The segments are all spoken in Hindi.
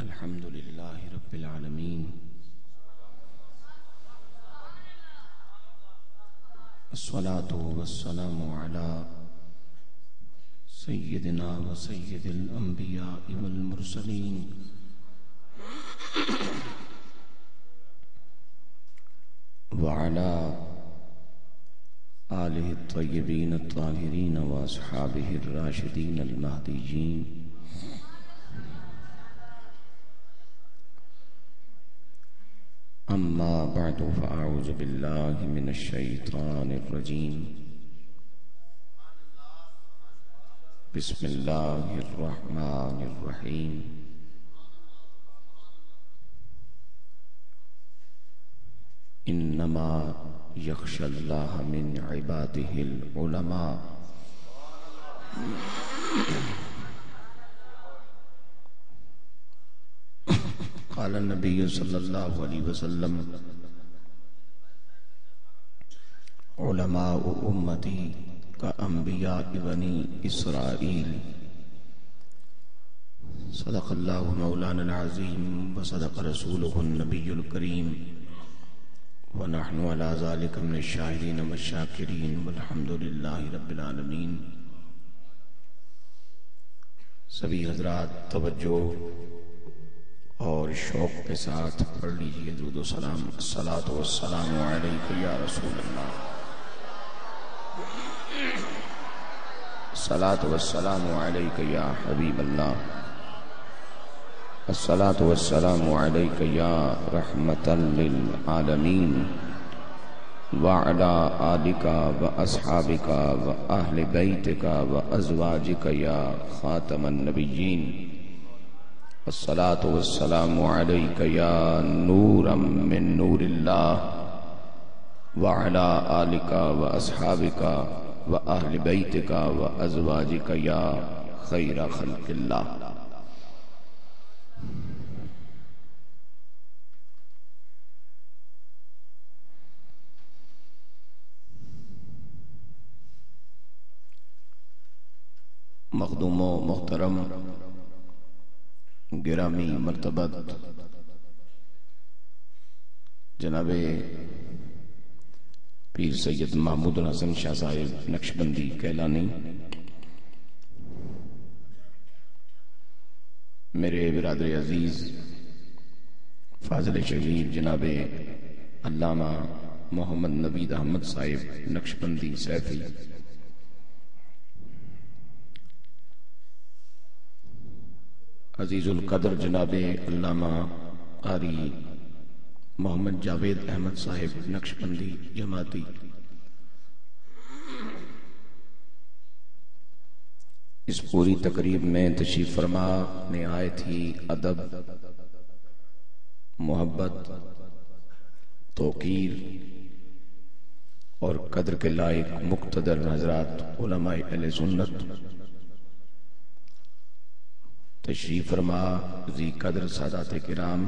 अल्हम्दुलिल्लाहि रब्बिल आलमीन अस्सलातु वस्सलामु अला सय्यिदिना व सय्यिदिल अंबिया वल मुरसलीन व अला आलिहि त्वय्यबीन त्वाहिरीन व अम्मा बअदु फ़अऊज़ु बिल्लाहि मिनश शैतानिर रजीम बिस्मिल्लाहिर रहमानिर रहीम इन्नमा यख्शल्लाह मिन इबादिहिल उलमा काल नबी सल्लल्लाहु अलैहि वसल्लम उलमा उम्मती का अम्बिया बनी इसराइल सदक अल्लाह मौलाना नाजीम व सदक रसूल नबील करीम व नहन शाहिदीन व शाकिरीन वलहमदिल्ला रबालमीन सभी हजरात तवज्जो और शौक के साथ पढ़ लीजिए दूदो सलाम, सलात वसलाम या रसूल सलात वसलाम या हबीब अल्लाह अस्सलात वसलाम या रहमतल लिल आलमीन वअला आलिका व अस्हाबिका व अहले बैतिका व अज़वाजिका या खातमन नबिय्यीन। अस्सलातु वस्सलामु अलैका या नूरम मिन नूरिल्लाह व अला आलिका व अस्हाबिका व अहले बैतिका व अज़वाजिका या खैरा खल्किल्लाह गिरामी मरतबत। जनाब, पीर सैयद महमूद हसन शाह साहिब नक्शबंदी कैलानी। मेरे बिरादर अज़ीज़, फाजिल शहीद जनाब अल्लामा मोहम्मद नबीद अहमद साहिब नक्शबंदी सैफी। अजीज़ुल कदर जनाब अल्लामा कारी मोहम्मद जावेद अहमद साहिब नक्शबंदी जमाती। इस पूरी तकरीब में तशीफ फरमा में आए थी अदब, मोहब्बत, तोकीर और कदर के लायक मुख्तदर हजरात सुन्नत। तशरीफ़ फरमा, जी कदर सादात किराम।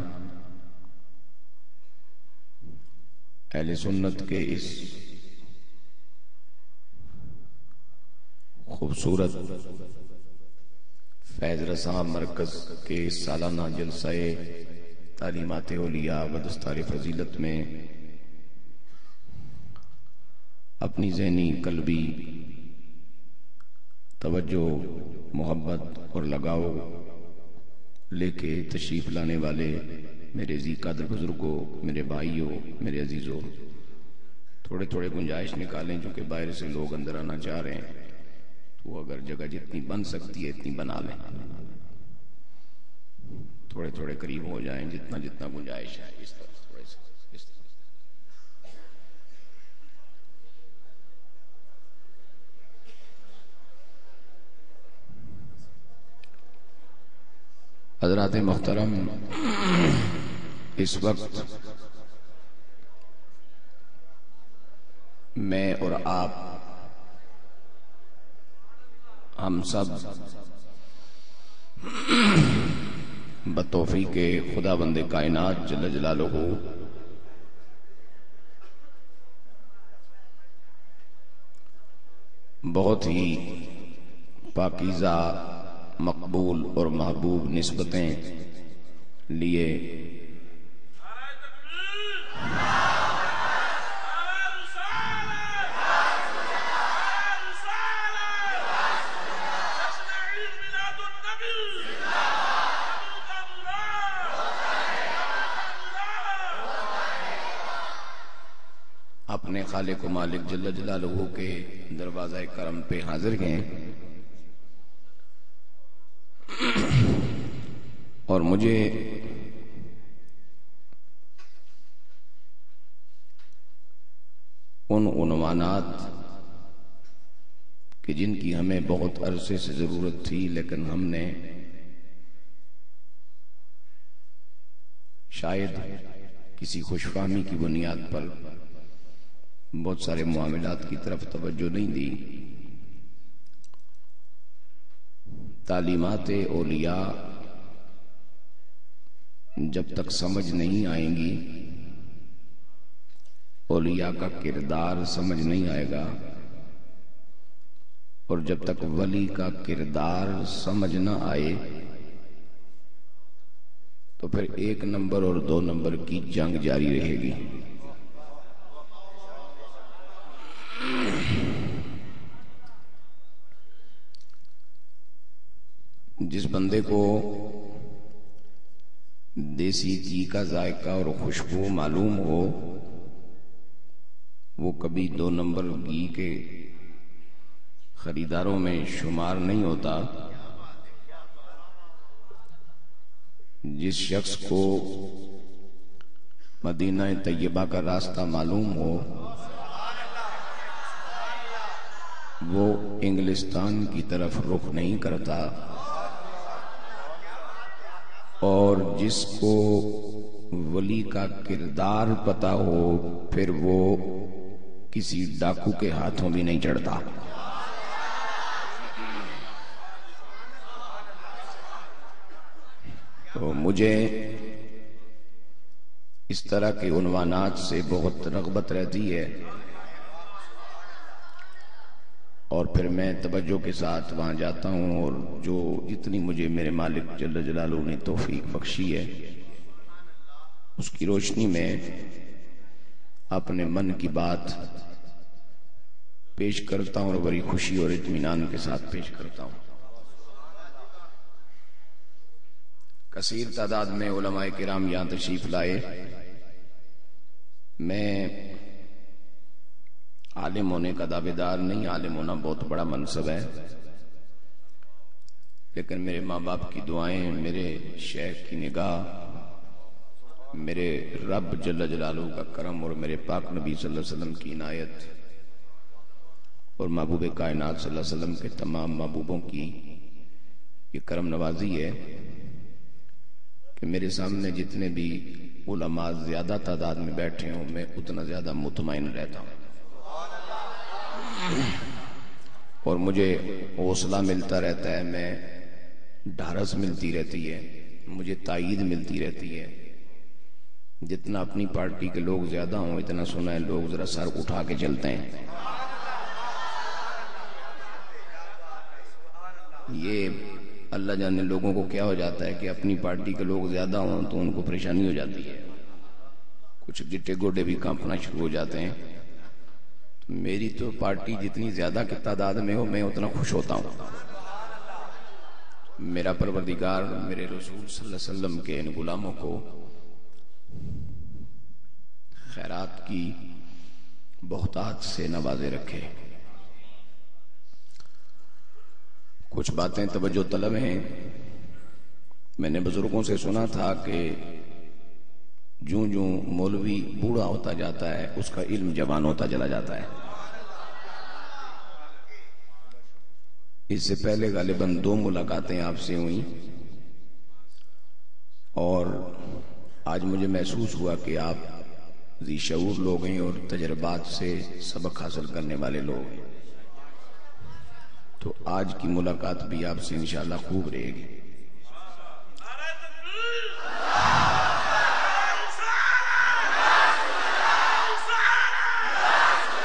अहल सुन्नत के इस खूबसूरत फैज रसा मरकज के सालाना जलसाए तालीमत ओलिया व दस्तार फजीलत में अपनी जहनी कलबी, तवज्जो, मोहब्बत और लगाओ लेके तशरीफ़ लाने वाले मेरे जी कादर बुजुर्गो, मेरे भाइयों, मेरे अजीजों थोड़े थोड़े गुंजाइश निकालें जो कि बाहर से लोग अंदर आना चाह रहे हैं। तो अगर जगह जितनी बन सकती है, इतनी बना लें। थोड़े थोड़े करीब हो जाएँ, जितना जितना गुंजाइश है, इस तरह थोड़े से इस तरह हजरात मोहतरम, इस वक्त मैं और आप, हम सब बतौफी के खुदा बंदे कायनात जल जलालो हो। बहुत ही पाकिजा मकबूल और महबूब नस्बतें लिए। अपने खाले को मालिक जल्ल जलालहू के दरवाज़ा करम पे हाजिर हैं। और मुझे उन उनवानात कि जिनकी हमें बहुत अरसे से ज़रूरत थी, लेकिन हमने शायद किसी खुशफहमी की बुनियाद पर बहुत सारे मामलात की तरफ़ तवज्जो नहीं दी। तालीमत ओलिया जब तक समझ नहीं आएँगी ओलिया का किरदार समझ नहीं आएगा, और जब तक वली का किरदार समझ ना आए तो फिर एक नंबर और दो नंबर की जंग जारी रहेगी। जिस बंदे को देसी घी का जायका और खुशबू मालूम हो, वो कभी दो नंबर घी के खरीदारों में शुमार नहीं होता। जिस शख्स को मदीना तैयबा का रास्ता मालूम हो, वो इंग्लिस्तान की तरफ़ रुख नहीं करता। और जिसको वली का किरदार पता हो, फिर वो किसी डाकू के हाथों भी नहीं चढ़ता। तो मुझे इस तरह के उनवानात से बहुत रगबत रहती है। और फिर मैं तवज्जो के साथ वहाँ जाता हूँ और जो जितनी मुझे मेरे मालिक जल्ल जलालू ने तोफीक बख्शी है, उसकी रोशनी में अपने मन की बात पेश करता हूँ और बड़ी खुशी और इतमान के साथ पेश करता हूँ। कसीर तादाद में उलमाए किराम यहाँ तशरीफ़ लाए। मैं आलिम होने का दावेदार नहीं, आलिम होना बहुत बड़ा मनसब है। लेकिन मेरे माँ बाप की दुआएँ, मेरे शेख की निगाह, मेरे रब जल्ल जलालू का करम और मेरे पाक नबी सल्लल्लाहु अलैहि वसल्लम की इनायत और महबूब कायनात सल्लल्लाहु अलैहि वसल्लम के तमाम महबूबों की ये करम नवाजी है कि मेरे सामने जितने भी उलमा ज़्यादा तादाद में बैठे हों, मैं उतना ज़्यादा मुतमिन रहता हूँ। और मुझे हौसला मिलता रहता है, मैं ढारस मिलती रहती है, मुझे तायद मिलती रहती है। जितना अपनी पार्टी के लोग ज़्यादा हों, इतना सुना है लोग जरा सर उठा के चलते हैं। ये अल्लाह जाने लोगों को क्या हो जाता है कि अपनी पार्टी के लोग ज़्यादा हों तो उनको परेशानी हो जाती है। कुछ गिट्टे गोडे भी कांपना शुरू हो जाते हैं। मेरी तो पार्टी जितनी ज़्यादा की तादाद में हो, मैं उतना खुश होता हूँ। मेरा परवरदिगार, मेरे रसूल सल्लल्लाहु के इन गुलामों को खैरात की बहुतात से नवाजे रखे। कुछ बातें तवज्जो तलब हैं। मैंने बुज़ुर्गों से सुना था कि जू जू मौलवी बूढ़ा होता जाता है, उसका इल्म जवान होता चला जाता है। इससे पहले गालिबन दो मुलाकातें आपसे हुई, और आज मुझे महसूस हुआ कि आप जी शूर लोग हैं और तजर्बात से सबक हासिल करने वाले लोग हैं। तो आज की मुलाकात भी आपसे इंशाल्लाह खूब रहेगी।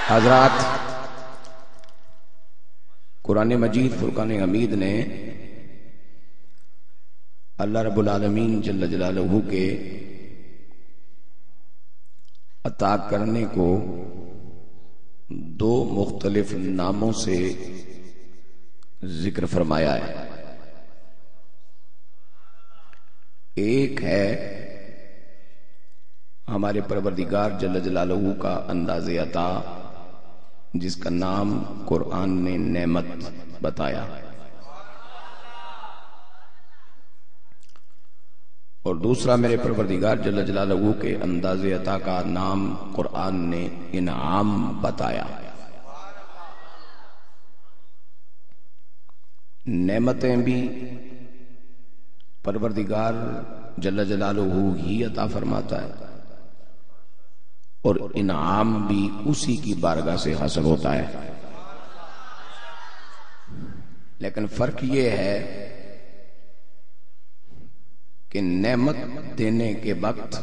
हजरात कुरान मजीद फुरकान हमीद ने अल्लाह रब्बुल आलमीन जल्ल जलालहू के अता करने को दो मुख्तलिफ़ नामों से ज़िक्र फरमाया है। एक है हमारे परवरदिगार जल्ल जलालहू का अंदाज अता जिसका नाम कुरान ने नेमत बताया। और दूसरा मेरे परवरदिगार जल्ल जलालहू के अंदाज अता का नाम कुरान ने इनाम बताया। नेमतें भी परवरदिगार जल्ल जलालहू ही अता फरमाता है। और इनाम भी उसी की बारगाह से हासिल होता है। लेकिन फ़र्क यह है कि नेमत देने के वक्त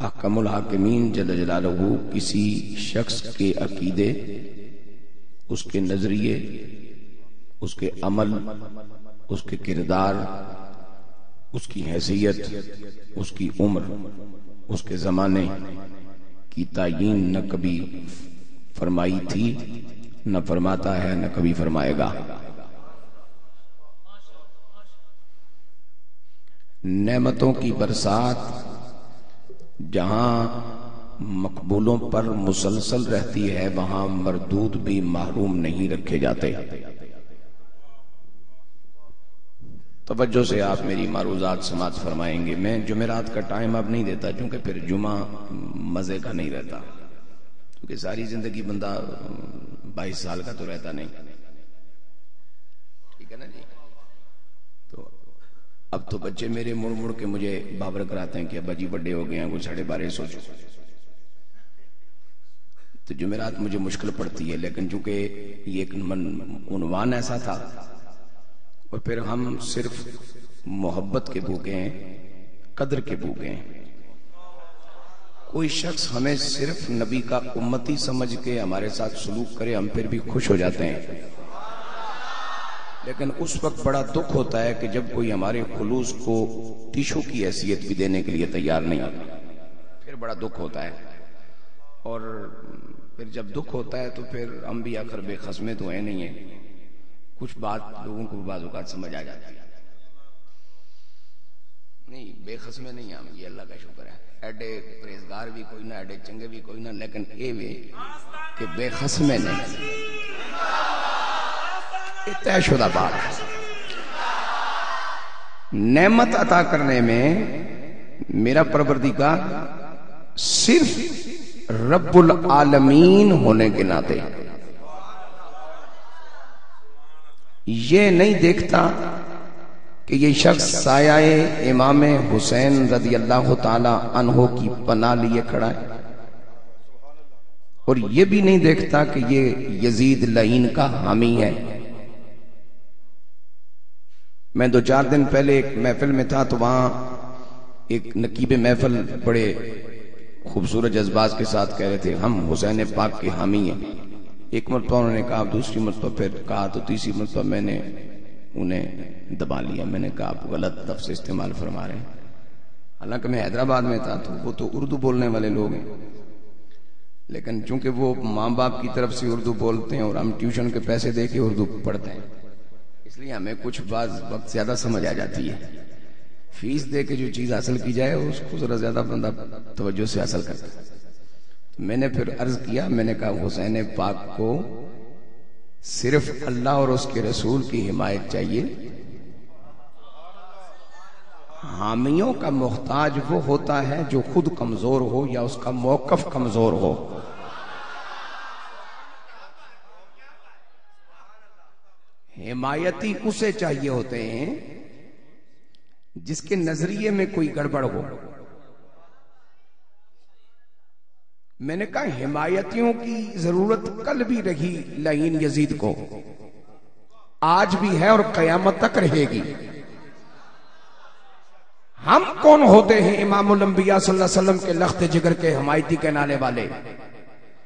अकमुल हाकिमीन जल जलालहू किसी शख्स के अकीदे, उसके नज़रिए, उसके अमल, उसके किरदार, उसकी हैसियत, उसकी उम्र उसके जमाने की तयन न कभी फरमाई थी, न फरमाता है, न कभी फरमाएगा। नेमतों की बरसात जहाँ मकबूलों पर मुसलसल रहती है, वहाँ मरदूद भी महरूम नहीं रखे जाते। तवज्जो से आप मेरी मारूजात समात फरमाएँगे। मैं जुमेरात का टाइम अब नहीं देता, क्योंकि फिर जुमा मज़े का नहीं रहता। क्योंकि सारी ज़िंदगी बंदा बाईस साल का तो रहता नहीं। ठीक है ना जी? तो अब तो बच्चे मेरे मुड़ मुड़ के मुझे बाबर कराते हैं कि अब्बा जी बड़े हो गए हैं वो साढ़े बारह सोचो तो जुमेरात मुझे मुश्किल पड़ती है, लेकिन चूँकि ये एक उनवान ऐसा था और फिर हम सिर्फ़ मोहब्बत के भूखे हैं, कदर के भूखे हैं। कोई शख्स हमें सिर्फ़ नबी का उम्मती समझ के हमारे साथ सलूक करे, हम फिर भी खुश हो जाते हैं। लेकिन उस वक्त बड़ा दुख होता है कि जब कोई हमारे खुलूस को टिशू की हैसियत भी देने के लिए तैयार नहीं फिर बड़ा दुख होता है। और फिर जब दुख होता है तो फिर हम भी आखिर बेखसमे तो है नहीं है। कुछ बात लोगों को बाजुकात समझ आ जाती है। नहीं बेखसमे नहीं हम, ये अल्लाह का शुक्र है। एडे परहेजगार भी कोई ना एडे चंगे भी कोई ना, लेकिन ये वे कि बेखसमे नहीं। तयशुदा बात है। नेमत अता करने में मेरा परवरदिगार सिर्फ़ रब्बुल आलमीन होने के नाते ये नहीं देखता कि ये शख्स सायाए इमाम हुसैन रदी अल्लाह अनहो की पना लिए खड़ा है। और ये भी नहीं देखता कि ये यजीद लईन का हामी है। मैं दो चार दिन पहले एक महफिल में था तो वहाँ एक नकीब महफिल बड़े खूबसूरत जज्बात के साथ कह रहे थे, हम हुसैन पाक के हामी हैं। एक मरतबा उन्होंने कहा दूसरी मरतबा फिर कहा तो तीसरी मरतबा मैंने उन्हें दबा लिया। मैंने कहा, आप गलत लफ्ज इस्तेमाल फरमा रहे हैं। हालाँकि मैं हैदराबाद में था तो वो तो उर्दू बोलने वाले लोग हैं। लेकिन चूँकि वो माँ बाप की तरफ़ से उर्दू बोलते हैं और हम ट्यूशन के पैसे दे के उर्दू पढ़ते हैं, इसलिए हमें कुछ बात, वक्त ज़्यादा समझ आ जाती है। फ़ीस दे के जो चीज़ हासिल की जाए, उसको जरा ज़्यादा बंदा तवज्जो से हासिल करता है। मैंने फिर अर्ज़ किया, मैंने कहा, हुसैन पाक को सिर्फ़ अल्लाह और उसके रसूल की हिमायत चाहिए। हामियों का मोहताज वो होता है जो खुद कमज़ोर हो या उसका मौकफ कमज़ोर हो। हिमायती उसे चाहिए होते हैं जिसके नज़रिए में कोई गड़बड़ हो। मैंने कहा, हिमायतियों की ज़रूरत कल भी रही, लहीन यजीद को। आज भी है और कयामत तक रहेगी। हम कौन होते हैं इमाम अलैहि वसल्लम के लख्त जिगर के हमायती के नाले वाले?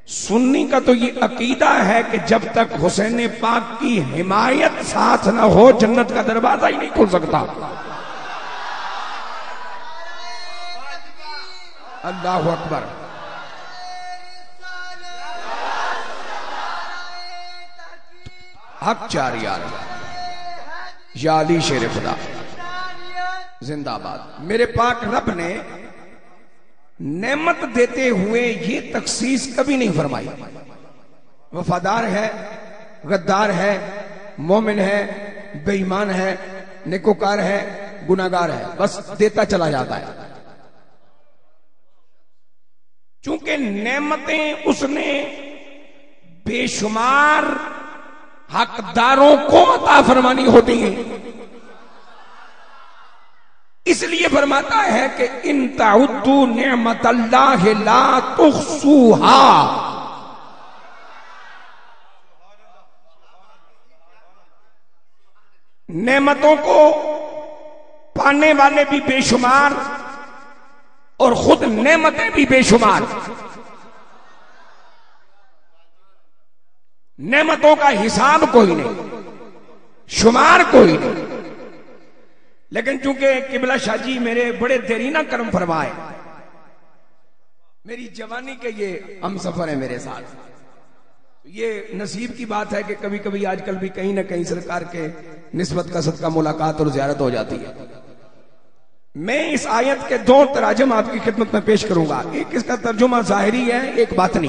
सुन्नी का तो ये अकीदा है कि जब तक हुसैन पाक की हिमायत साथ न हो, जन्नत का दरवाज़ा ही नहीं खुल सकता। अल्लाह अकबर। हक चार यार याली शेर खुदा। जिंदाबाद। मेरे पाक रब ने नेमत देते हुए ये तखसीस कभी नहीं फरमाई। वफादार है, गद्दार है, मोमिन है, बेईमान है, निकोकार है, गुनागार है। बस देता चला जाता है चूँकि नेमतें उसने बेशुमार हकदारों को अता फरमानी होती है। इसलिए फरमाता है कि इन ताउद्दू नेमत ला तुखसूहा। नेमतों को पाने वाले भी बेशुमार और खुद नेमतें भी बेशुमार। नेमतों का हिसाब कोई नहीं, शुमार कोई नहीं। लेकिन चूँकि किबला शाह मेरे बड़े देरीना कर्म फरमाए, मेरी जवानी के ये हम सफ़र है मेरे साथ। ये नसीब की बात है कि कभी कभी आजकल भी कहीं ना कहीं सरकार के निस्बत का सदका मुलाकात और ज्यारत हो जाती है। मैं इस आयत के दो तराजम आपकी खिदमत में पेश करूँगा। एक इसका तर्जुमा जाहिरी है, एक बातनी।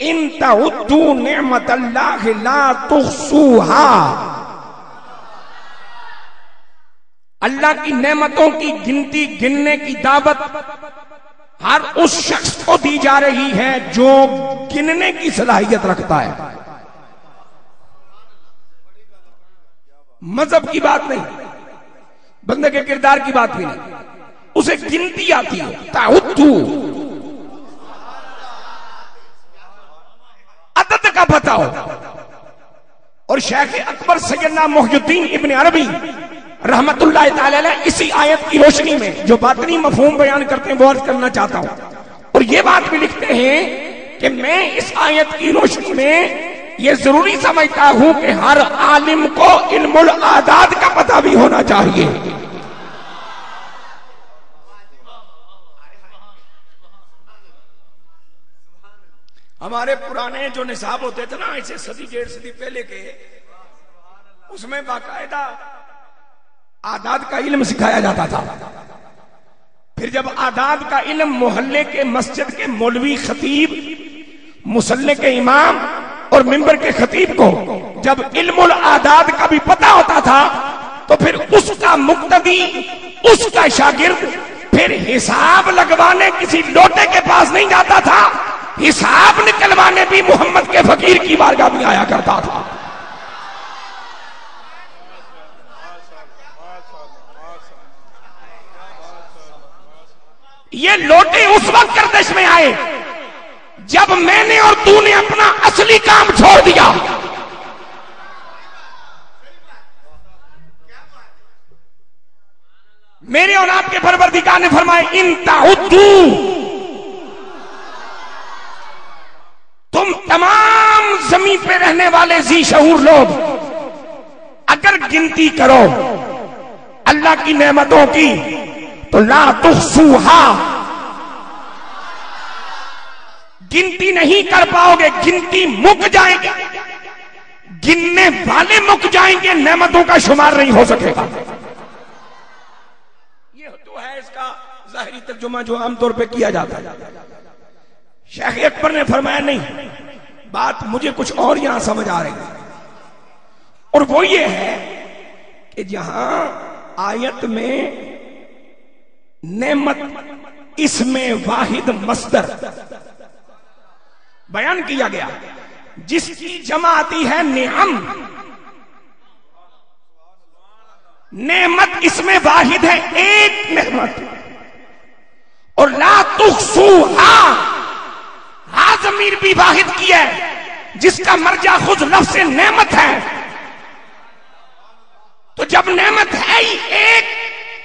इन तउद्दू नेमत अल्लाह ला तुखसूहा अल्लाह की नेमतों की गिनती, गिनने की दावत हर उस शख्स को दी जा रही है जो गिनने की सलाहियत रखता है। मज़हब की बात नहीं, बंदे के किरदार की बात भी नहीं। उसे गिनती आती है, ताउद्दू। बताओ। और शेख अकबर सैयदना मोहुद्दीन इब्न अरबी ताला इसी आयत की रोशनी में जो बातनी मफहूम बयान करते हैं, वो अर्ज़ करना चाहता हूँ। और ये बात भी लिखते हैं कि मैं इस आयत की रोशनी में ये ज़रूरी समझता हूँ कि हर आलिम को इल्मुल आदाद का पता भी होना चाहिए। हमारे पुराने जो निसाब होते थे ना ऐसे सदी डेढ़ सदी पहले के, उसमें बाकायदा आदाद का इल्म सिखाया जाता था। फिर जब आदाद का इल्म मोहल्ले के मस्जिद के मौलवी खतीब, मुसल्ले के इमाम और मिंबर के खतीब को जब इल्मुल आदाद का भी पता होता था तो फिर उसका मुक्तदी, उसका शागिर्द फिर हिसाब लगवाने किसी लोटे के पास नहीं जाता था। हिसाब निकलवाने भी मोहम्मद के फकीर की बारगाह में आया करता था। ये लोटे उस वक्त गर्दिश में आए, जब मैंने और तूने अपना असली काम छोड़ दिया। मेरे और आपके परवरदिगार ने फरमाए इन ताउद्दू तुम तमाम ज़मीन पे रहने वाले जी शहूर लोग, अगर गिनती करो अल्लाह की नेमतों की तो ला तुखसूहा गिनती नहीं कर पाओगे, गिनती मुक जाएगी। गिनने वाले मुक जाएँगे, नेमतों का शुमार नहीं हो सकेगा। ये तो है इसका जाहिरी तर्जुमा जो आमतौर पे किया जाता है। शेख अकबर ने फरमाया, नहीं बात मुझे कुछ और यहाँ समझ आ रही है। और वो ये है कि जहाँ आयत में नेमत इसमें वाहिद मस्तर बयान किया गया, जिसकी जमा आती है नियम। नेमत इसमें वाहिद है एक नेमत। और ला तुखसूहा आज अमीर भी वाहिद की है, जिसका मर्जा खुद लफ्स नेमत है। तो जब नेमत है ही एक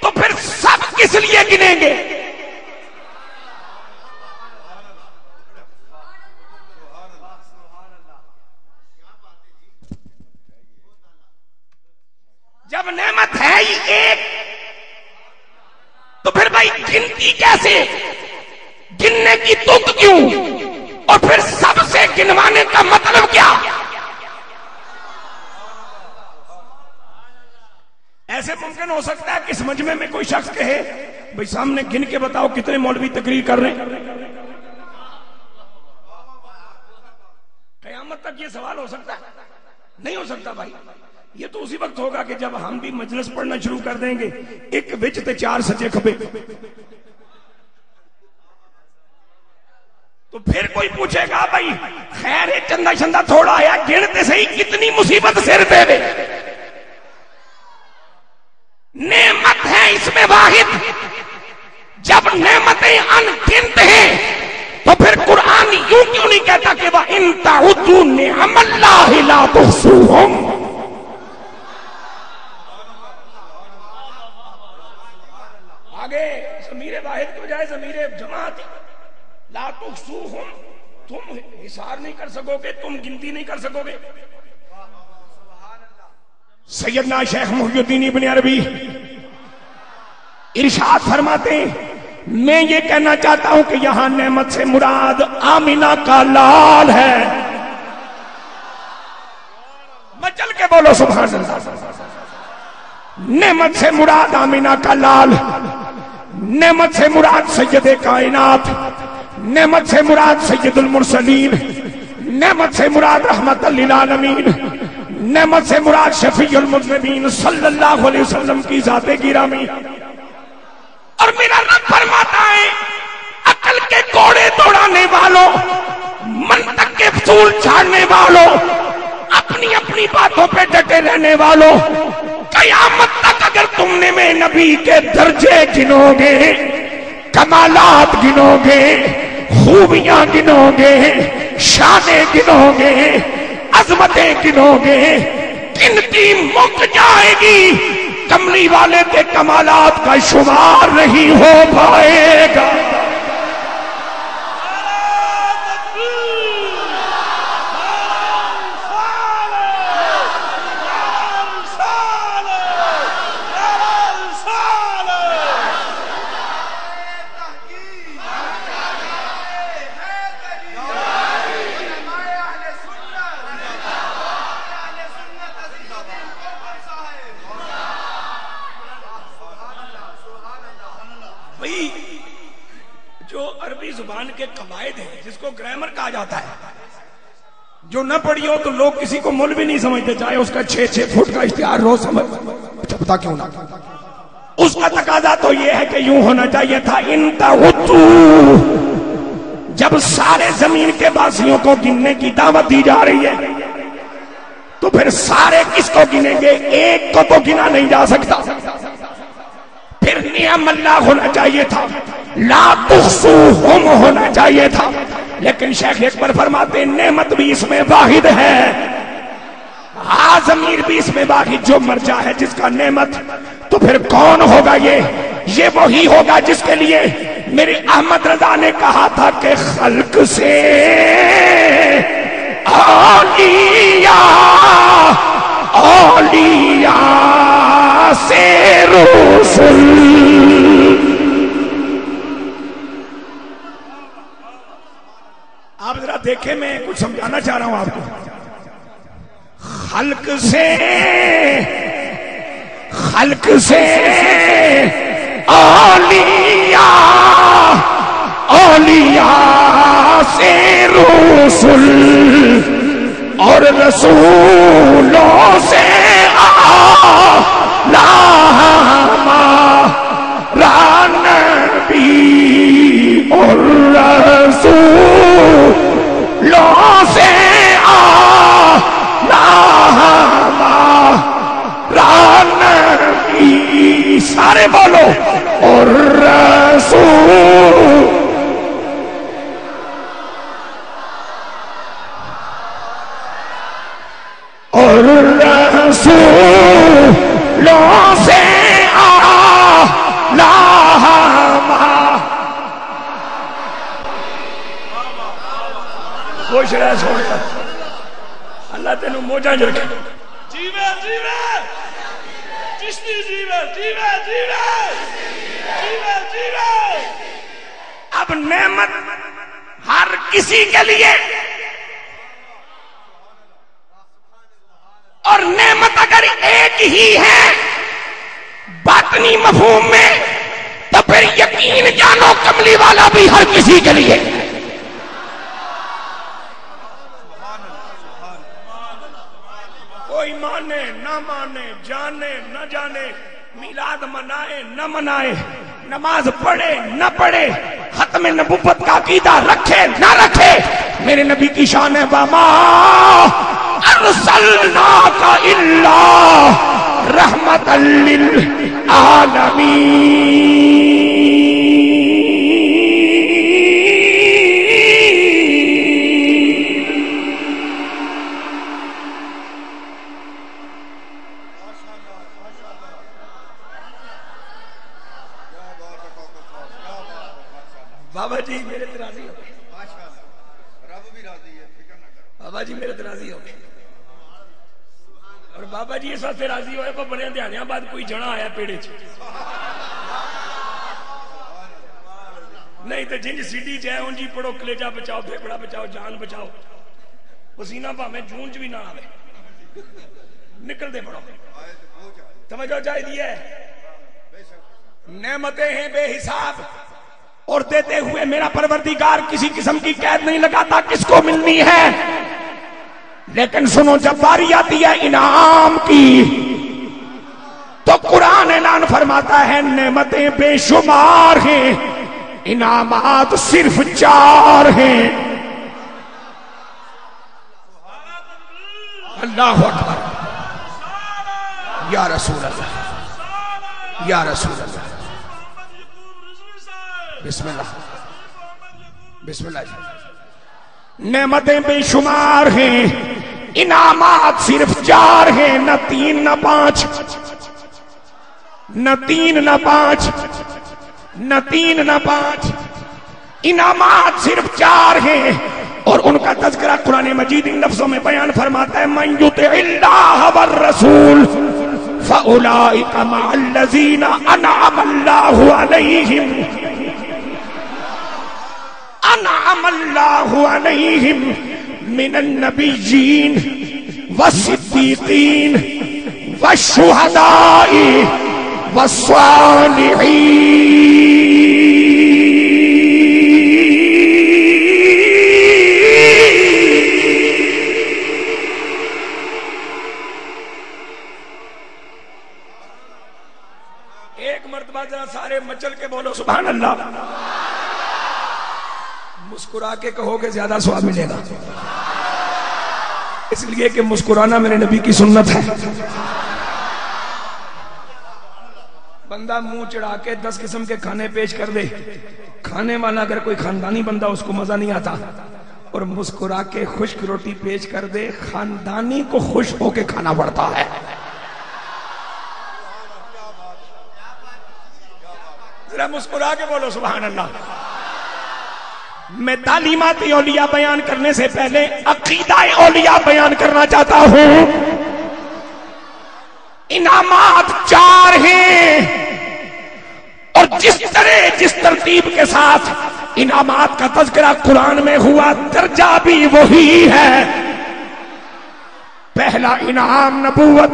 तो फिर सब किस लिए गिनेंगे? जब नेमत है ही एक तो फिर भाई गिनती कैसे? गिनने की तुक क्यों? और फिर सबसे गिनवाने का मतलब क्या? ऐसे मुमकिन हो सकता है कि समझ में, में कोई शख्स कहे भाई सामने गिन के बताओ कितने मौलवी तकरीर कर रहे हैं? कयामत तक ये सवाल हो सकता है? नहीं हो सकता भाई। ये तो उसी वक्त होगा कि जब हम भी मजलिस पढ़ना शुरू कर देंगे। एक बिच ते चार सजे खबे तो फिर कोई पूछेगा, भाई, खैर, ये चंदा चंदा थोड़ा आया गिनते सही कितनी मुसीबत सिर पे दे नेमत है इसमें वाहिद। जब नेमतें अनगिनत हैं तो फिर कुरान यूँ क्यों नहीं कहता कि वह इन ताउदू नेमल्ला आगे जमीर वाहिद के बजाय जमीर जमात। लातुसू हम तुम हिसार नहीं कर सकोगे, तुम गिनती नहीं कर सकोगे। सैयदना शेख मुहिउद्दीन इब्न अरबी इरशाद फरमाते मैं ये कहना चाहता हूँ कि यहाँ नेमत से मुराद आमिना का लाल है। मचल के बोलो सुबह नेमत से मुराद आमिना का लाल, नेमत से मुराद सैयद कायनात। नेमत से मुराद सैयदुल मुरसलीन, नेमत से मुराद रहमत आलमीन, नेमत से मुराद शफीउल मुजनबीन सल्लल्लाहु अलैहि वसल्लम की जाते गिरामी। और मेरा रब फरमाता है, अकल के कोड़े तोड़ाने वालों मन तक के फूल छाड़ने वालों, अपनी अपनी बातों पे डटे रहने वालों, कयामत तक अगर तुमने में नबी के दर्जे गिनोगे, कमालात गिनोगे खूबियाँ गिनोगे, शाने गिनोगे, अजमतें गिनोगे गिनती मुक जाएगी। कमली वाले के कमालात का शुमार नहीं हो पाएगा। ज़ुबान के कवायद हैं, जिसको ग्रामर कहा जाता है, जो न पढ़ी हो तो लोग किसी को मुल भी नहीं समझते, चाहे उसका छह छह फुट का इश्तेहार रोज समझ पता क्यों ना? उसका तकाजा तो यह है कि यूँ होना चाहिए था, इन जब सारे ज़मीन के वासियों को गिनने की दावत दी जा रही है तो फिर सारे किसको गिनेंगे? एक को तो गिना नहीं जा सकता। नियम अल्लाह होना चाहिए था। लातुसू होना चाहिए था। लेकिन शेख एक बार फरमाते, नेमत भी इसमें वाहिद है। आजमीर भी इसमें वाहिद, जो मर्जा है जिसका नेमत तो फिर कौन होगा ये? ये वही होगा जिसके लिए मेरे अहमद रजा ने कहा था कि खल्क से आलिया आलिया से रसूल आप जरा देखे, मैं कुछ समझाना चाह रहा हूँ आपको। हल्क से हल्क से ओलिया ओलिया से रसूल और रसूलों से रानबी और रसूलों से आ सारे बोलो और रसूलों से खुश रह अल्लाह तेन मोजा च रखे। जीवे जीवे। चिश्ती जीवे जीवे जीवे। जीवे जीवे। अब नेमत हर किसी के लिए और नेमत अगर एक ही है, बातनी मफहूम में तो फिर यकीन जानो कमली वाला भी हर किसी के लिए कोई माने, न माने, जाने, न जाने, मिलाद मनाए, न मनाए, नमाज़ पढ़े, न पढ़े खत्म नबूबत का कीदा रखे, न रखे, मेरे नबी की शान है बाबा अरसलना का इल्ला रहमत आलमी जी इस राज़ी पर बड़े ध्यान बाद कोई जना आया पेड़े च। नहीं तो जिंज सीढ़ी है, उंज ही पढ़ो, कलेजा बचाओ, फेफड़ा बचाओ, जान बचाओ। पसीना भावे जून च भी ना आवे। निकलते पढ़ो। समझो चाहिए नेमतें हैं बेहिसाब, और देते हुए मेरा परवरदिगार किसी किस्म की कैद नहीं लगाता, किसको मिलनी है? लेकिन सुनो, जब बारी आती है इनाम की तो कुरान ऐलान फरमाता है, नेमतें बेशुमार हैं, इनामात सिर्फ़ चार हैं। अल्लाह अकबर। या रसूल अल्लाह या रसूल अल्लाह बिस्मिल्लाह। बिस्मिल्लाह। नेमतें बेशुमार हैं। इनामात सिर्फ़ चार हैं, न तीन, न पाँच। न तीन, न पाँच। न तीन, न पाँच। इनामात सिर्फ़ चार हैं। और उनका तस्करा कुरान मजीद इन लफ्जों में बयान फरमाता है वर रसूल अल्लाहु मिनन नबिय्यीन वसिद्दीकीन वशुहदाई एक मर्तबा जरा सारे मचल के बोलो सुबह अल्लाह मुस्कुरा के कहोगे, ज़्यादा स्वाद मिलेगा। इसलिए कि मुस्कुराना मेरे नबी की सुन्नत है। बंदा मुँह चढ़ा के दस किस्म के खाने पेश कर दे। खाने वाला अगर कोई खानदानी बंदा, उसको मज़ा नहीं आता। और मुस्कुरा के खुश्क रोटी पेश कर दे, खानदानी को खुश होके खाना पड़ता है। मुस्कुरा के बोलो सुबह अल्लाह। मैं तालीमाती औलिया बयान करने से पहले अकीदा औलिया बयान करना चाहता हूँ। इनामात चार हैं। और जिस तरह, जिस तरतीब के साथ इनामात का तस्करा कुरान में हुआ, दर्जा भी वही है। पहला इनाम नबूवत,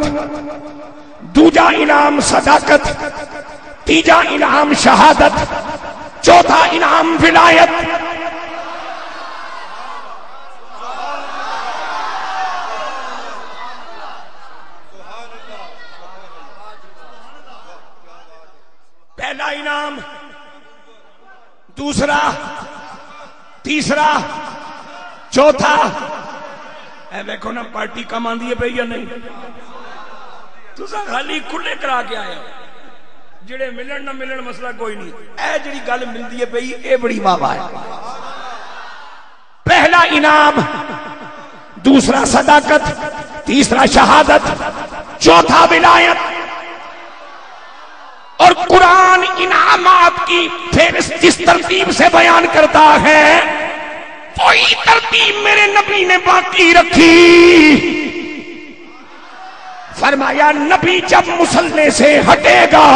दूजा इनाम सदाकत, तीजा इनाम शहादत, चौथा इनाम विलायत पहला इनाम दूसरा, तीसरा, चौथा। देखो ना, पार्टी कम आंदी है पई या नहीं? तुसा खाली खुले करा के आए जिड़े मिलन ना मिलन मसला कोई नहीं। ऐ जड़ी गल मिलती है पई ए बड़ी वाह पहला इनाम, दूसरा सदाकत, तीसरा शहादत, चौथा विलायत और कुरान इनामात की फिर जिस तरतीब से बयान करता है, वही तरतीब मेरे नबी ने बाकी रखी। फरमाया, नबी जब मुसल्ले से हटेगा,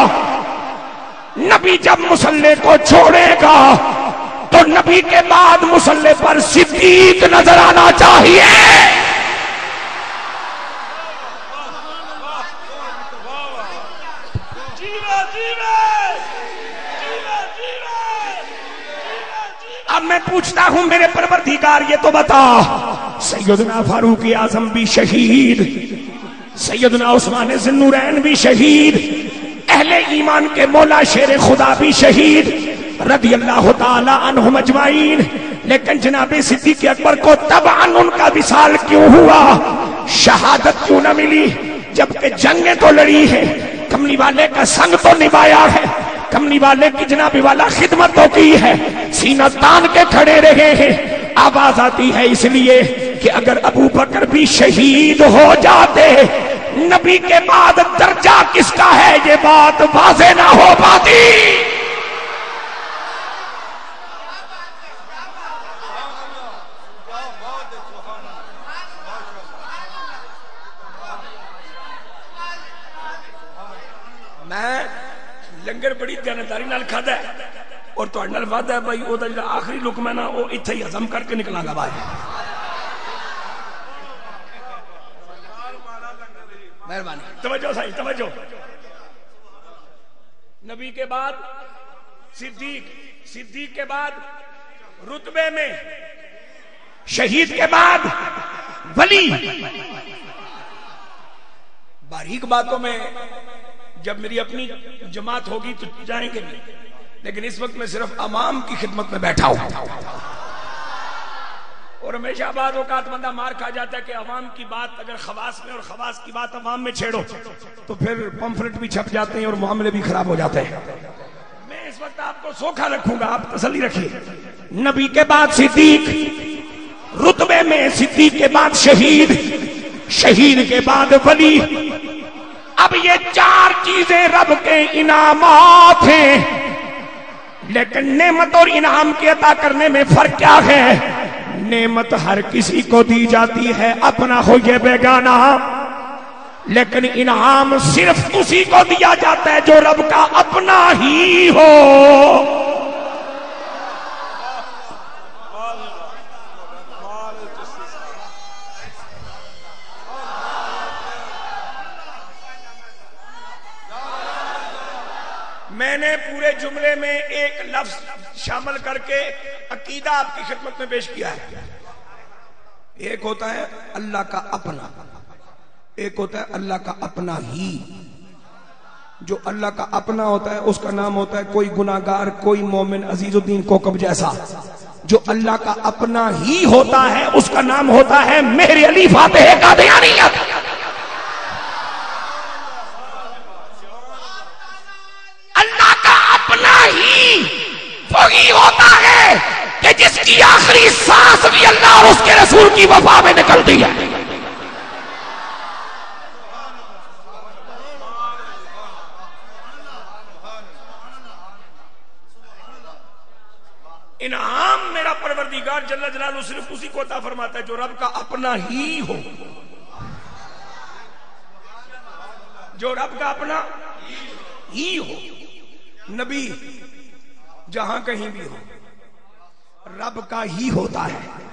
नबी जब मुसल्ले को छोड़ेगा तो नबी के बाद मुसल्ले पर सिद्दीक नज़र आना चाहिए। अब मैं पूछता हूँ, मेरे परवरदिगार, ये तो बता। सैयदना फारूक आज़म भी शहीद। सैयदना उस्मान जिन्नूरैन भी शहीद। अहले ईमान के मौला शेर खुदा भी शहीद। रदी अल्लाह अजमाइन। लेकिन जनाब सिद्दीक अकबर को तब अन उनका विशाल क्यों हुआ? शहादत क्यों न मिली? जबकि जंगें तो लड़ी है, कमली वाले का संग तो निभाया है। कमली वाले की जनाबी वाला खिदमत की है। सीना तान के खड़े रहे हैं। आवाज़ आती है इसलिए कि अगर अबू बकर भी शहीद हो जाते, नबी के बाद दर्जा किसका है? ये बात वाजे ना हो पाती मैं लंगर बड़ी ध्यानदारी नाल खादा है और ਤੁਹਾਡੇ ਨਾਲ ਵਾਦਾ ਹੈ ਭਾਈ ਉਹਦਾ ਜਿਹੜਾ ਆਖਰੀ ਲੁਕਮਾ ਨਾ ਉਹ ਇੱਥੇ ਹੀ ਹਜ਼ਮ ਕਰਕੇ ਨਿਕਲਾਂਗਾ ਬਾਹਰ मेहरबानी तवज्जो सही तवज्जो नबी के बाद सिद्दीक सिद्दीक के बाद रुतबे में शहीद के बाद वली बारीक बातों में जब मेरी अपनी जमात होगी तो जाएँगे नहीं लेकिन इस वक्त मैं सिर्फ़ अमाम की खिदमत में बैठा हूँ। और हमेशा बाद औकात बंदा मार खा जाता है कि अवाम की बात अगर खवास में और खवास की बात अवाम में छेड़ो तो फिर पंफलेट भी छप जाते हैं और मामले भी खराब हो जाते हैं। मैं इस वक्त आपको सोखा रखूँगा, आप तसली रखिए। नबी के बाद सिद्दीक, रुतबे में सिद्दीक के बाद शहीद शहीद के बाद वली। अब ये चार चीज़ें रब के इनामात हैं। लेकिन नेमत और इनाम के अदा करने में फ़र्क क्या है? नेमत हर किसी को दी जाती है, अपना हो ये बेगाना। लेकिन इनाम सिर्फ़ उसी को दिया जाता है जो रब का अपना ही हो। मैंने पूरे जुमले में एक लफ्ज शामिल करके अकीदा आपकी खिदमत में पेश किया है। एक होता है अल्लाह का अपना, एक होता है अल्लाह का अपना ही। जो अल्लाह का अपना होता है, उसका नाम होता है कोई गुनागार कोई मोमिन अजीजुद्दीन कोकब जैसा। जो अल्लाह का अपना ही होता है, उसका नाम होता है मेरे अली फातेह का दयानियत। उसके रसूल की वफा में निकलती है। इनाम मेरा परवरदिगार जल्ला जलालू सिर्फ़ उसी को अता फरमाता है जो रब का अपना ही हो। जो रब का अपना ही हो। नबी जहाँ कहीं भी हो, रब का ही होता है।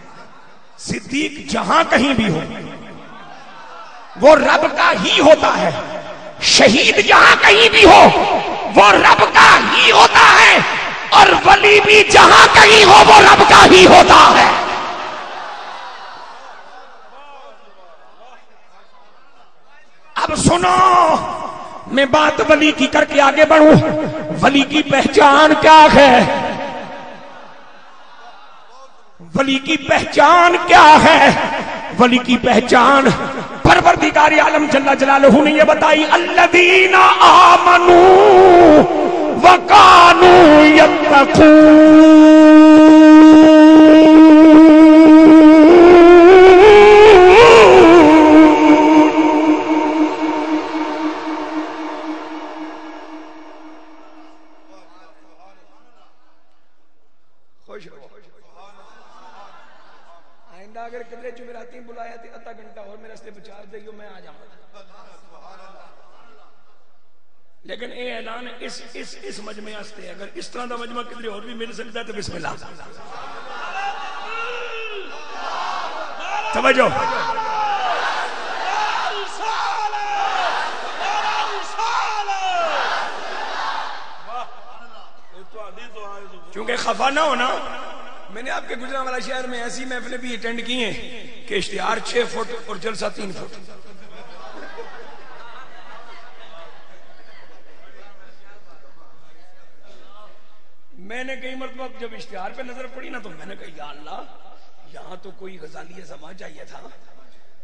सिद्दीक जहाँ कहीं भी हो, वो रब का ही होता है। शहीद जहाँ कहीं भी हो, वो रब का ही होता है। और वली भी जहाँ कहीं हो, वो रब का ही होता है। अब सुनो, मैं बात वली की करके आगे बढ़ू। वली की पहचान क्या है? वली की पहचान क्या है? वली की पहचान परवरदिगारी आलम जल्ला जलालहू ने यह बताई, अल्लदीना आमनू वकानू खुश इस इस इस मजमे वास्ते अगर इस तरह का मजमा किधरे और भी मिल सकता है तो बिस्मिल्लाह। तवज्जो। क्योंकि खफा ना होना, मैंने आपके गुजरा वाला शहर में ऐसी महफिलें भी अटेंड की हैं कि इश्तिहार छह फुट और जलसा तीन फुट। मैंने कई मरतबा जब इश्तिहार पे नज़र पड़ी ना तो मैंने कहा, या अल्लाह, यहाँ तो कोई गजाली समा चाहिए था।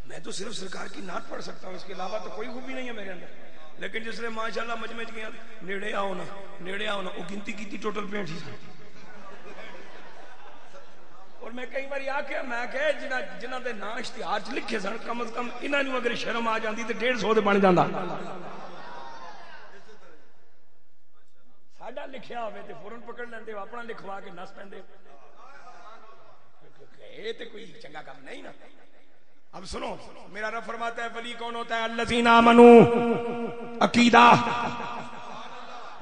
मैं तो सिर्फ़ सरकार की नात पढ़ सकता हूँ, इसके अलावा तो कोई खूबी नहीं है मेरे अंदर। लेकिन जिसने माशाल्लाह मजमे गया नेड़े आओ ना, नेड़े आओ ना, वो गिनती की थी टोटल पेंट ही और मैं कई बार आख्या, मैं आख्या, जिन्हें ना इश्तिहार लिखे सन, कम अज कम इन्हों अगर शर्म आ जाती तो डेढ़ सौ बन जाता ਸਾਡਾ ਲਿਖਿਆ ਹੋਵੇ ਤੇ ਫੌਰਨ ਪਕੜ ਲੈਂਦੇ ਹੋ ਆਪਣਾ ਲਿਖਵਾ ਕੇ ਨਸ ਪੈਂਦੇ ਇਹ ਤੇ ਕੋਈ ਚੰਗਾ ਕੰਮ ਨਹੀਂ ਨਾ अब सुनो मेरा रब फरमाता है वली कौन होता है अल्लजीना मनु अकीदा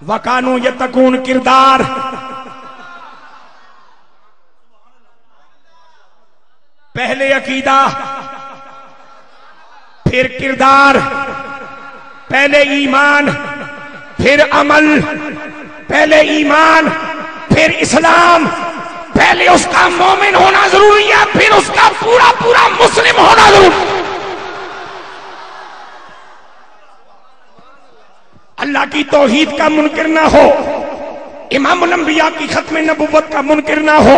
वकानु यतकून किरदार पहले अकीदा फिर किरदार पहले ईमान फिर अमल पहले ईमान, फिर इस्लाम, पहले उसका मोमिन होना ज़रूरी है, फिर उसका पूरा पूरा मुस्लिम होना ज़रूरी अल्लाह की तोहीद का मुनकर ना हो इमाम उलंबिया की खत्म नबूवत का मुनकर ना हो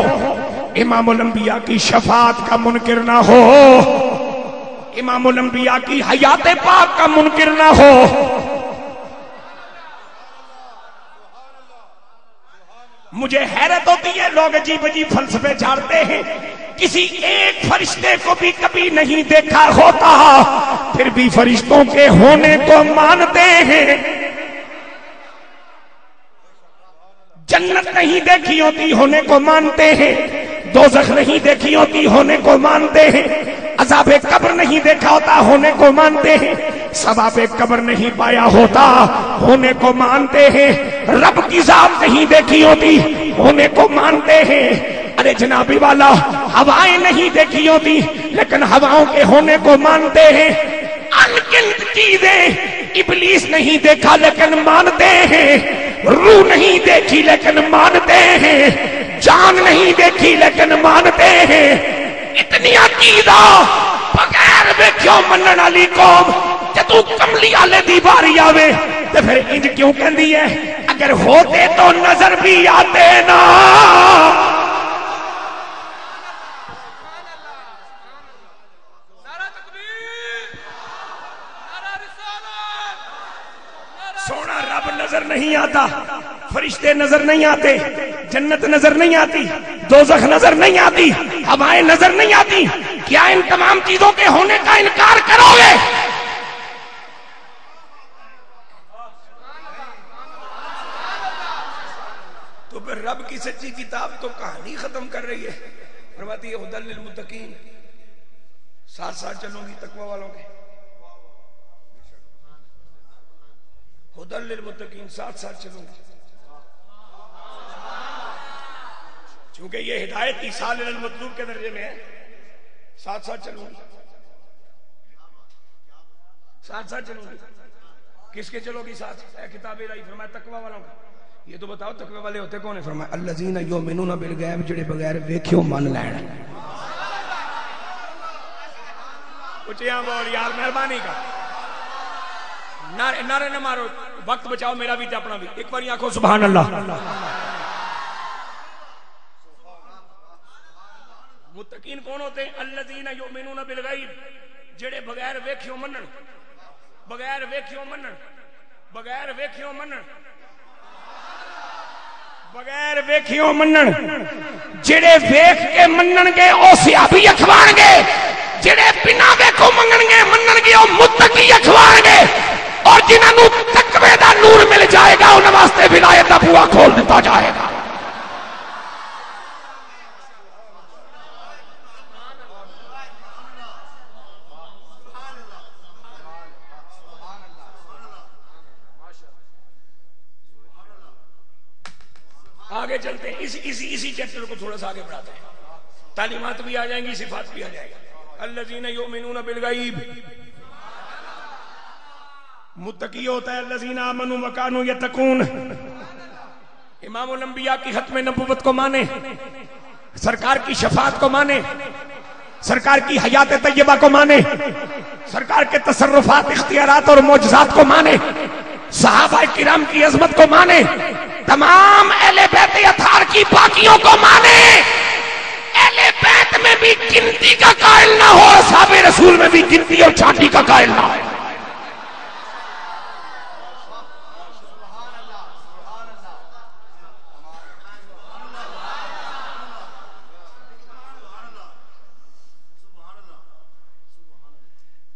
इमाम उलंबिया की शफात का मुनकर ना हो इमाम उलंबिया की हयात पाक का मुनकर ना हो। मुझे हैरत होती है, लोग अजीब अजीब फलसफे झाड़ते हैं। किसी एक फरिश्ते को भी कभी नहीं देखा होता। फिर भी फरिश्तों के होने को मानते हैं। जन्नत नहीं देखी होती, होने को मानते हैं। दोजख नहीं देखी होती, होने को मानते हैं। अजाब कब्र नहीं देखा होता, होने को मानते हैं। सबाब कब्र नहीं पाया होता, होने को मानते हैं। रब की जात नहीं देखी होती, होने को मानते हैं। अरे जनाबी वाला, हवाएँ नहीं देखी होती, लेकिन हवाओं के होने को मानते हैं। अनगिनत चीज़ें इबलीस नहीं देखा, लेकिन मानते हैं। रू नहीं देखी, लेकिन मानते हैं। जान नहीं देखी, लेकिन मानते हैं। इतनी अकीदा बगैर वेख्यो मनन वाली कौम जदू कमली आले दी बारी आवे तो फिर इंज क्यों कहती है अगर होते तो नज़र भी आते ना। सोना रब नज़र नहीं आता। फरिश्ते नज़र नहीं आते, जन्नत नज़र नहीं आती, दोजख नज़र नहीं आती, हवाएँ नज़र नहीं आती। क्या इन तमाम चीज़ों के होने का इनकार करोगे? तो फिर रब की सच्ची किताब तो कहानी खत्म कर रही है। फरमाती मुतकीन साथ साथ चलूँगी तकवा वालों के। हुदल मुतकीन साथ साथ चलूँगी। क्योंकि ये हिदायत ईसा मतलूब के दर्जे में है। साथ साथ चलूँगी। साथ साथ चलूँगी। किसके चलोगी साथ? किताब इलाही फरमाया तकवा वालों का। ये तो बताओ, तकवे वाले होते कौन है? फरमाया अल्लाजीना युमिनूना बिल गैब, जेड़े बगैर वेख्यो मन लैण। उचिया बोल यार मेहरबानी कर नारे नारे न मारो, वक्त बचाओ, मेरा भी अपना भी। एक बार आंखो सुबह अल्लाह। मुत्तकीन कौन होते हैं? अल्लजीना युमिनूना बिल गैब। जेड़े बगैर वेख्यो मनन बगैर वेख्यो मनन बगैर वेख्यो मनन बगैर वेख्यो मनन जेड़े वेख के मनणगे ओ सियाबी अखवाणगे जेड़े बिना वेखो मंगणगे मनणगे ओ मुत्तकी अखवाणगे और जिन्होंने तकवे दा नूर मिल जाएगा उन वास्ते विलायत बुआ खोल दिता जाएगा। आगे चलते हैं। इसी इसी इसी चैप्टर को थोड़ा सा आगे बढ़ाते हैं। तालीमात भी आ जाएँगी, सिफात भी आ जाएगा। अल्लाजीन योमिनून बिलगैब। मुत्तकी होता है, अल्लाजीन आमनु मकानु यतकून इमाम लंबिया की खत्म नबूवत को माने। सरकार की शफात को माने। सरकार की हयात तैयबा को माने। सरकार के तसरुफात इख्तियारात और मोजात को माने। सहाबा किराम की अजमत को माने। तमाम एले बैत अथार की बाकियों को माने। एले बैत में भी गिनती का कायल ना हो साबे रसूल में भी गिनती और छाटी का कायल ना हो।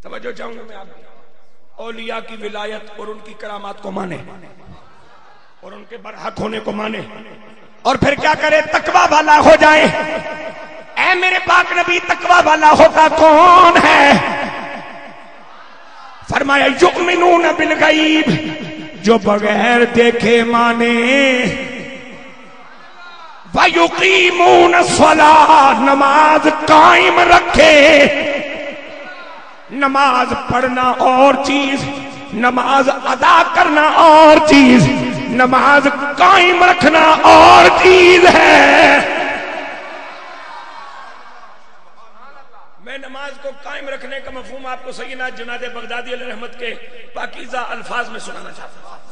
तवज्जो चाहूँगा मैं आप। औलिया की विलायत और उनकी करामात को माने। और उनके बरहक होने को माने। और फिर क्या करे? तकवा वाला हो जाए। ऐ मेरे पाक नबी, तकवा वाला होता कौन है? फरमाया, युमिनून बिल गईब जो बगैर देखे माने। वयुकीमून सला नमाज़ कायम रखे। नमाज़ पढ़ना और चीज़, नमाज़ अदा करना और चीज़। नमाज़ कायम रखना और चीज़ है। मैं नमाज़ को कायम रखने का मफहूम आपको सैयदना जुनाद बगदादी रहमत के पाकिजा अल्फाज में सुनाना चाहता हूँ।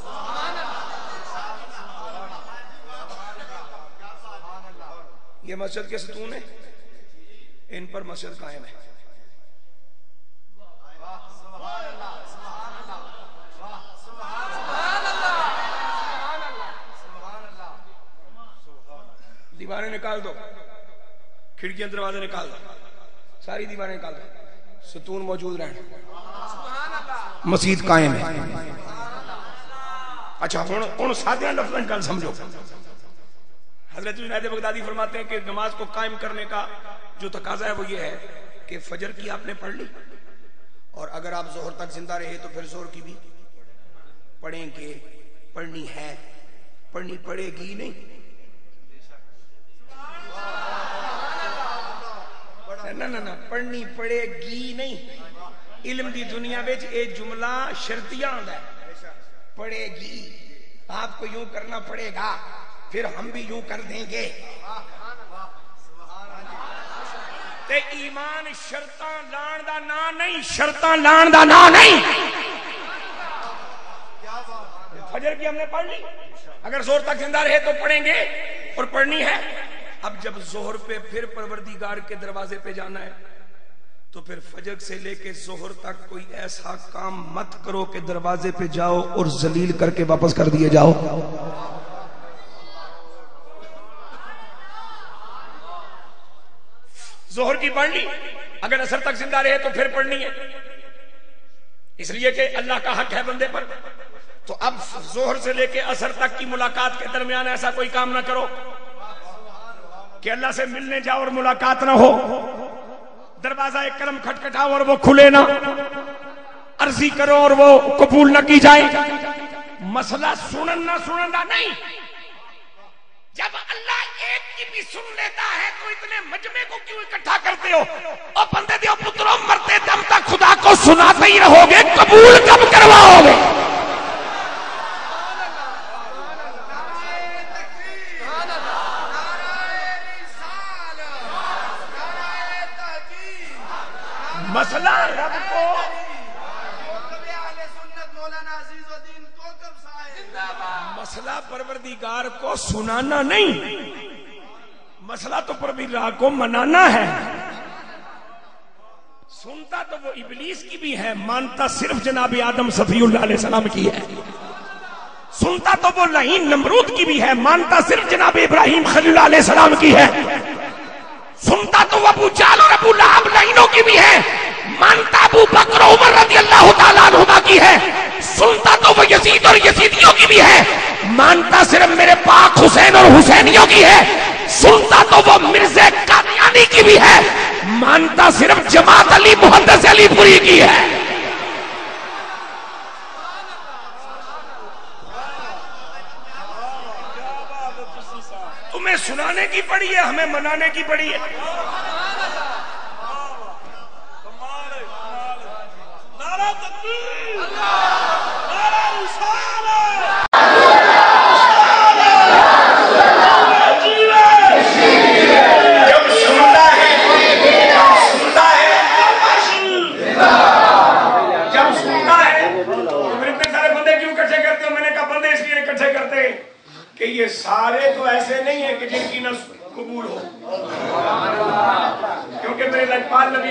ये मस्जिद के सतून है। इन पर मस्जिद कायम है। दीवारें निकाल दो। खिड़कियाँ दरवाजे निकाल दो। सारी दीवारें निकाल दो। सतून मौजूद रहे मस्जिद कायम है। अच्छा हूँ हूँ सादिया लफ्ज गल समझो। हज़रत जुनैद बगदादी फरमाते हैं कि नमाज़ को कायम करने का जो तकाजा है वो ये है कि फजर की आपने पढ़ ली। और अगर आप जोहर तक ज़िंदा रहे तो फिर जोहर की भी पढ़ेंगे। पढ़नी है। पढ़नी पड़ेगी नहीं। ना ना ना पढ़नी पड़ेगी नहीं। इल्म दी दुनिया में जुमला शर्तिया आंदा है। पड़ेगी आपको यूँ करना पड़ेगा, फिर हम भी यूँ कर देंगे। ते ईमान शर्तां लाण दा ना नहीं, शर्त लाण दा ना नहीं। फजर की हमने पढ़ ली। अगर ज़ोर तक ज़िंदा रहे तो पढ़ेंगे, और पढ़नी है। अब जब जोहर पे फिर परवरदिगार के दरवाजे पे जाना है तो फिर फजर से लेके जोहर तक कोई ऐसा काम मत करो कि दरवाजे पे जाओ और जलील करके वापस कर दिए जाओ। जोहर की पढ़ ली, अगर असर तक ज़िंदा रहे तो फिर पढ़नी है। इसलिए कि अल्लाह का हक है बंदे पर। तो अब जोहर से लेके असर तक की मुलाकात के दरमियान ऐसा कोई काम ना करो। कि अल्लाह से मिलने जाओ और मुलाकात ना हो। दरवाज़ा एक कलम खटखटाओ और वो खुले ना। अर्जी करो और वो कबूल ना की जाए। मसला सुनन ना सुनना नहीं। जब अल्लाह एक की भी सुन लेता है तो इतने मजमे को क्यों इकट्ठा करते हो? और बंदे दियो पुत्रों मरते दम तक खुदा को सुनाते ही रहोगे, कबूल कब करवाओगे मसला रब को मसला परवरदिगार को सुनाना नहीं। मसला तो परवरदिगार को मनाना है। सुनता तो वो इबलीस की भी है, मानता सिर्फ़ जनाब आदम सफीउल्लाह की है। सुनता तो वो लहीन नमरूद की भी है, मानता सिर्फ़ जनाब इब्राहिम खलील सलाम की है। सुनता तो वो अबू जाल और अबू लहाब लाइनों की भी है। मानता अबू बकर उमर रज़ी अल्लाह तआला की है। सुनता तो वो यजीद और यजीदियों की भी है। मानता सिर्फ़ मेरे पाक हुसैन और हुसैनियों की है। सुनता तो वो मिर्ज़ा कादियानी की भी है। मानता सिर्फ़ जमात अली, मुहद्दस अलीपुरी की है। तुम्हें सुनाने की पड़ी है, हमें मनाने की पड़ी है। नारा तकबीर नारा रिसालत जब सुनता है सुनता है जब सुनता है तो फिर इतने सारे बंदे क्यों इकट्ठे करते हो मैंने कहा बंदे इसलिए इकट्ठे करते हैं कि ये सारे तो ऐसे नहीं है कि जिनकी न कबूल हो लजपाल नबी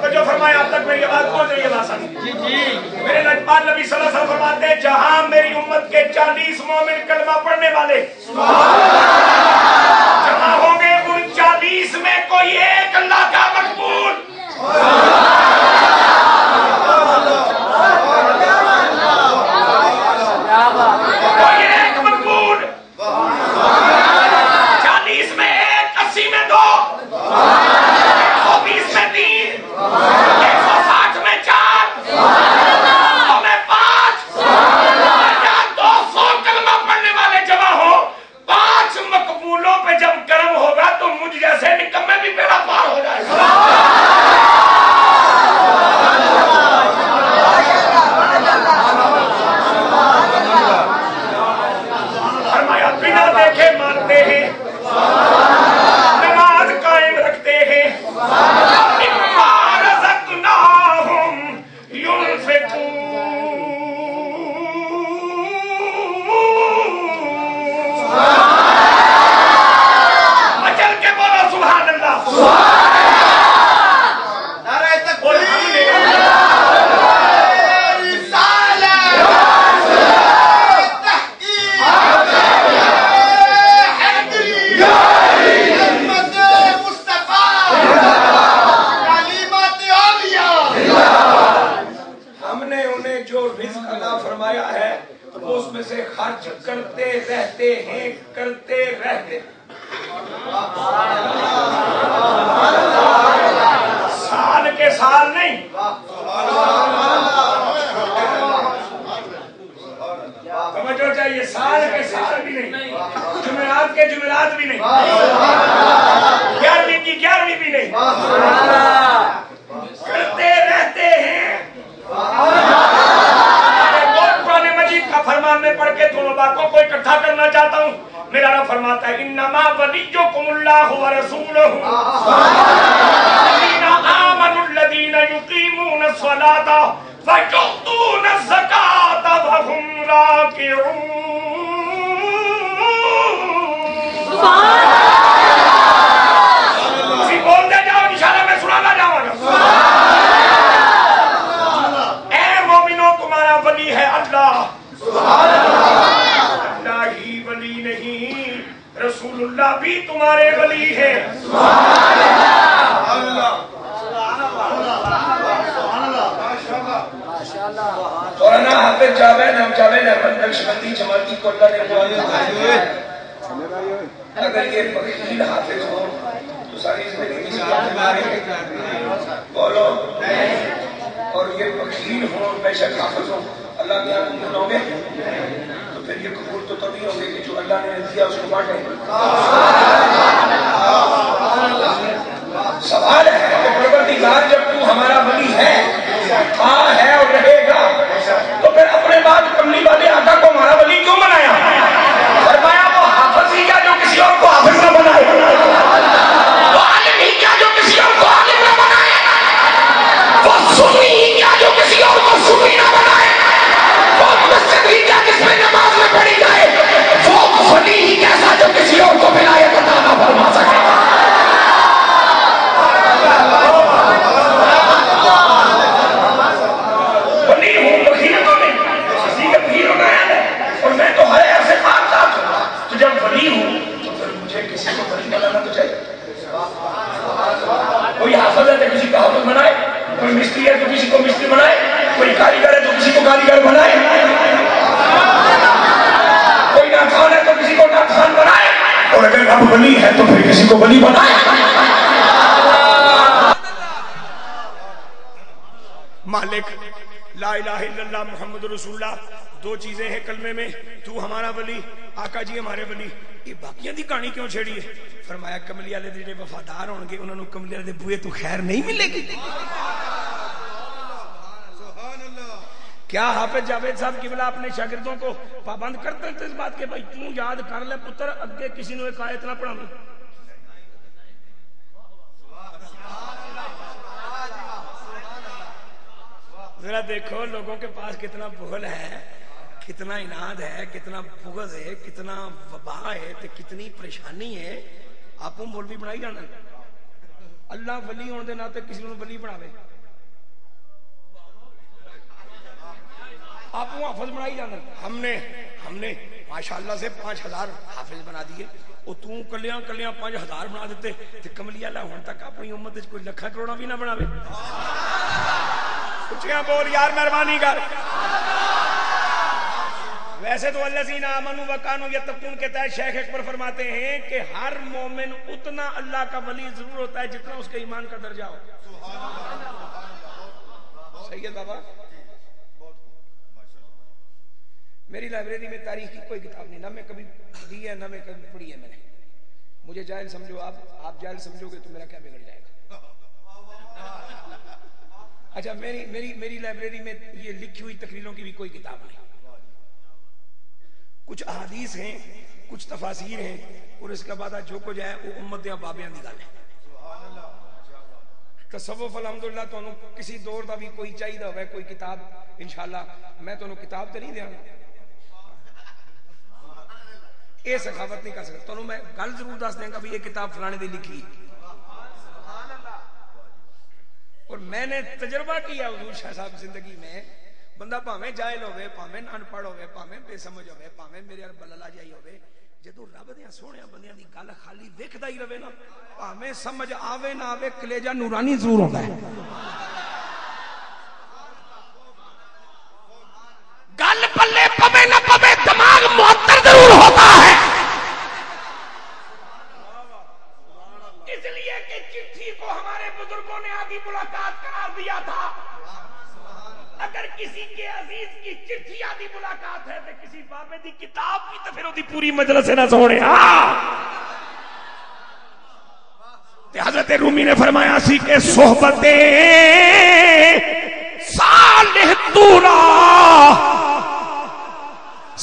तो जो फरमाया आप तक मेरी आवाज़ पहुँच रही है भाषण जी जी। मेरे नबी सल्लल्लाहु अलैहि वसल्लम फरमाते हैं जहाँ मेरी उम्मत के 40 मोमिन कलमा पढ़ने वाले जमा होंगे उन चालीस में कोई एक अल्लाह मौलाना हाफिज जावेद हम जावेद अहमद नक्शबंदी जमाती को अल्लाह ने मुआफ़ अगर ये फकीर हाफिज हो तो सारी ज़िंदगी में बोलो और ये फकीर हो बेशक हाफिज हो। अल्लाह के यहाँ तुम सुनोगे तो फिर ये कबूल तो तभी होंगे कि जो अल्लाह ने दिया उसको बांटे। सवाल है कि परवरदिगार जब तू हमारा वली है हाँ है और रहेगा तो फिर अपने बाद कमली वाले आका को हमारा वली क्यों बनाया फरमाया वो हाफिज ही क्या जो किसी और को हाफिज न बनाए। आलिम किसी और को आलिम ना बनाए? ही क्या जो किसी और को सुन्नी बनाए? वो जाए? कैसा और को विलायत अता ना फरमा सके वली हूँ वकील तो नहीं किसी का वकील बनाया है और मैं तो हर ऐसे मानता हूँ तो जब वली हूँ तो फिर मुझे किसी को वली बनाना तो चाहिए कोई हाफज है तो किसी को हाफज बनाए कोई मिस्त्री है तो किसी को मिस्त्री बनाए, कोई कारीगर है तो किसी को कारीगर बनाए। कोई नाखान है तो किसी को नाखान बनाए। और अगर रब बनी है तो फिर किसी को बनी बनाए। मालिक, ला मोहम्मद रसूल्ला दो चीज़ें हैं कलमे में, तू हमारा वली, आका जी हमारे वली। ये बाकियाँ दी कहानी क्यों छेड़ी है? फरमाया कमली वाले जेडे वफादार होंगे उन्होंने कमली वाले बुए तो खैर नहीं मिलेगी। क्या हाफिज जावेद साहब किबला अपने शागिर्दों को पाबंद करते थे इस बात के? भाई, तू याद कर ले पुत्र अगे किसी ने एक आयत ना पढ़ावी जरा देखो, लोगों के पास कितना बुगल है, कितना इनाद है, कितना बुगज है, कितना वबा है तो कितनी परेशानी है। आपको मौलवी बनाई जाना अल्लाह वली होने के नाते किसी को वली बनावे। आप हाफिज बनाई जाना। हमने हमने माशाल्लाह से पाँच हज़ार हाफिज बना दिए। तू कलिया कलिया पाँच हज़ार बना देते। ते कमलिया तक अपनी उम्मत च कोई लखा करोड़ा भी ना बनावे। उचिया बोल यार मेहरबानी कर। वैसे तो अल्लाह आमनु वकानु यत्तकून के तहत शेख अकबर फरमाते हैं कि हर मोमिन उतना अल्लाह का वली ज़रूर होता है जितना उसके ईमान का दर्जा हो। सही है बाबा? मेरी लाइब्रेरी में तारीख की कोई किताब नहीं, ना मैं कभी दी है, ना मैं कभी पढ़ी है मैंने। मुझे जायल समझो, आप आप जायल समझोगे तो मेरा क्या बिगड़ जाएगा? अच्छा मेरी मेरी मेरी लाइब्रेरी में ये लिखी हुई तकरीरों की भी कोई किताब नहीं। कुछ अहादीस हैं, कुछ तफासिर हैं, और इसके बाद जो कुछ है, वो उम्मत या बाबियाँ निकाले तसवफ अलहमदुल्ला तो किसी दौर का भी कोई चाहिए हो कोई किताब इंशाला मैं तो किताब तो नहीं दया ਇਹ ਸਖਾਵਤ ਨਹੀਂ ਕਰ ਸਕਦਾ ਤੁਹਾਨੂੰ ਮੈਂ ਗੱਲ ਜ਼ਰੂਰ ਦੱਸ ਦਿਆਂਗਾ ਵੀ ਇਹ ਕਿਤਾਬ ਫਲਾਣੇ ਦੀ ਲਿਖੀ और मैंने तजर्बा किया हजूर शाह साहब जिंदगी में ਬੰਦਾ ਭਾਵੇਂ ਜਾਇਲ ਹੋਵੇ ਭਾਵੇਂ ਅਨਪੜ ਹੋਵੇ ਭਾਵੇਂ ਬੇਸਮਝ ਹੋਵੇ ਭਾਵੇਂ ਮੇਰੇ ਅਰ ਬਲਲਾ ਜਾਈ ਹੋਵੇ ਜਦੋਂ ਰੱਬ ਦੇ ਸੋਹਣਿਆਂ ਬੰਦਿਆਂ ਦੀ ਗੱਲ ਖਾਲੀ ਵੇਖਦਾ ਹੀ ਰਵੇ ਨਾ ਭਾਵੇਂ ਸਮਝ ਆਵੇ ਨਾ ਆਵੇ ਕਲੇਜਾ ਨੂਰਾਨੀ ਜ਼ਰੂਰ ਹੁੰਦਾ ਹੈ ਗੱਲ ਪੱਲੇ ਪਵੇ ਨਾ ਪਵੇ ने आदि मुलाकात करार दिया था। अगर किसी के अज़ीज़ की चिट्ठी आदि मुलाकात है तो किसी बाबे की किताब की तो फिर ओदी पूरी मजलिस ना सोने हज़रत रूमी ने फरमाया सी के सोहबते सालिह तूरा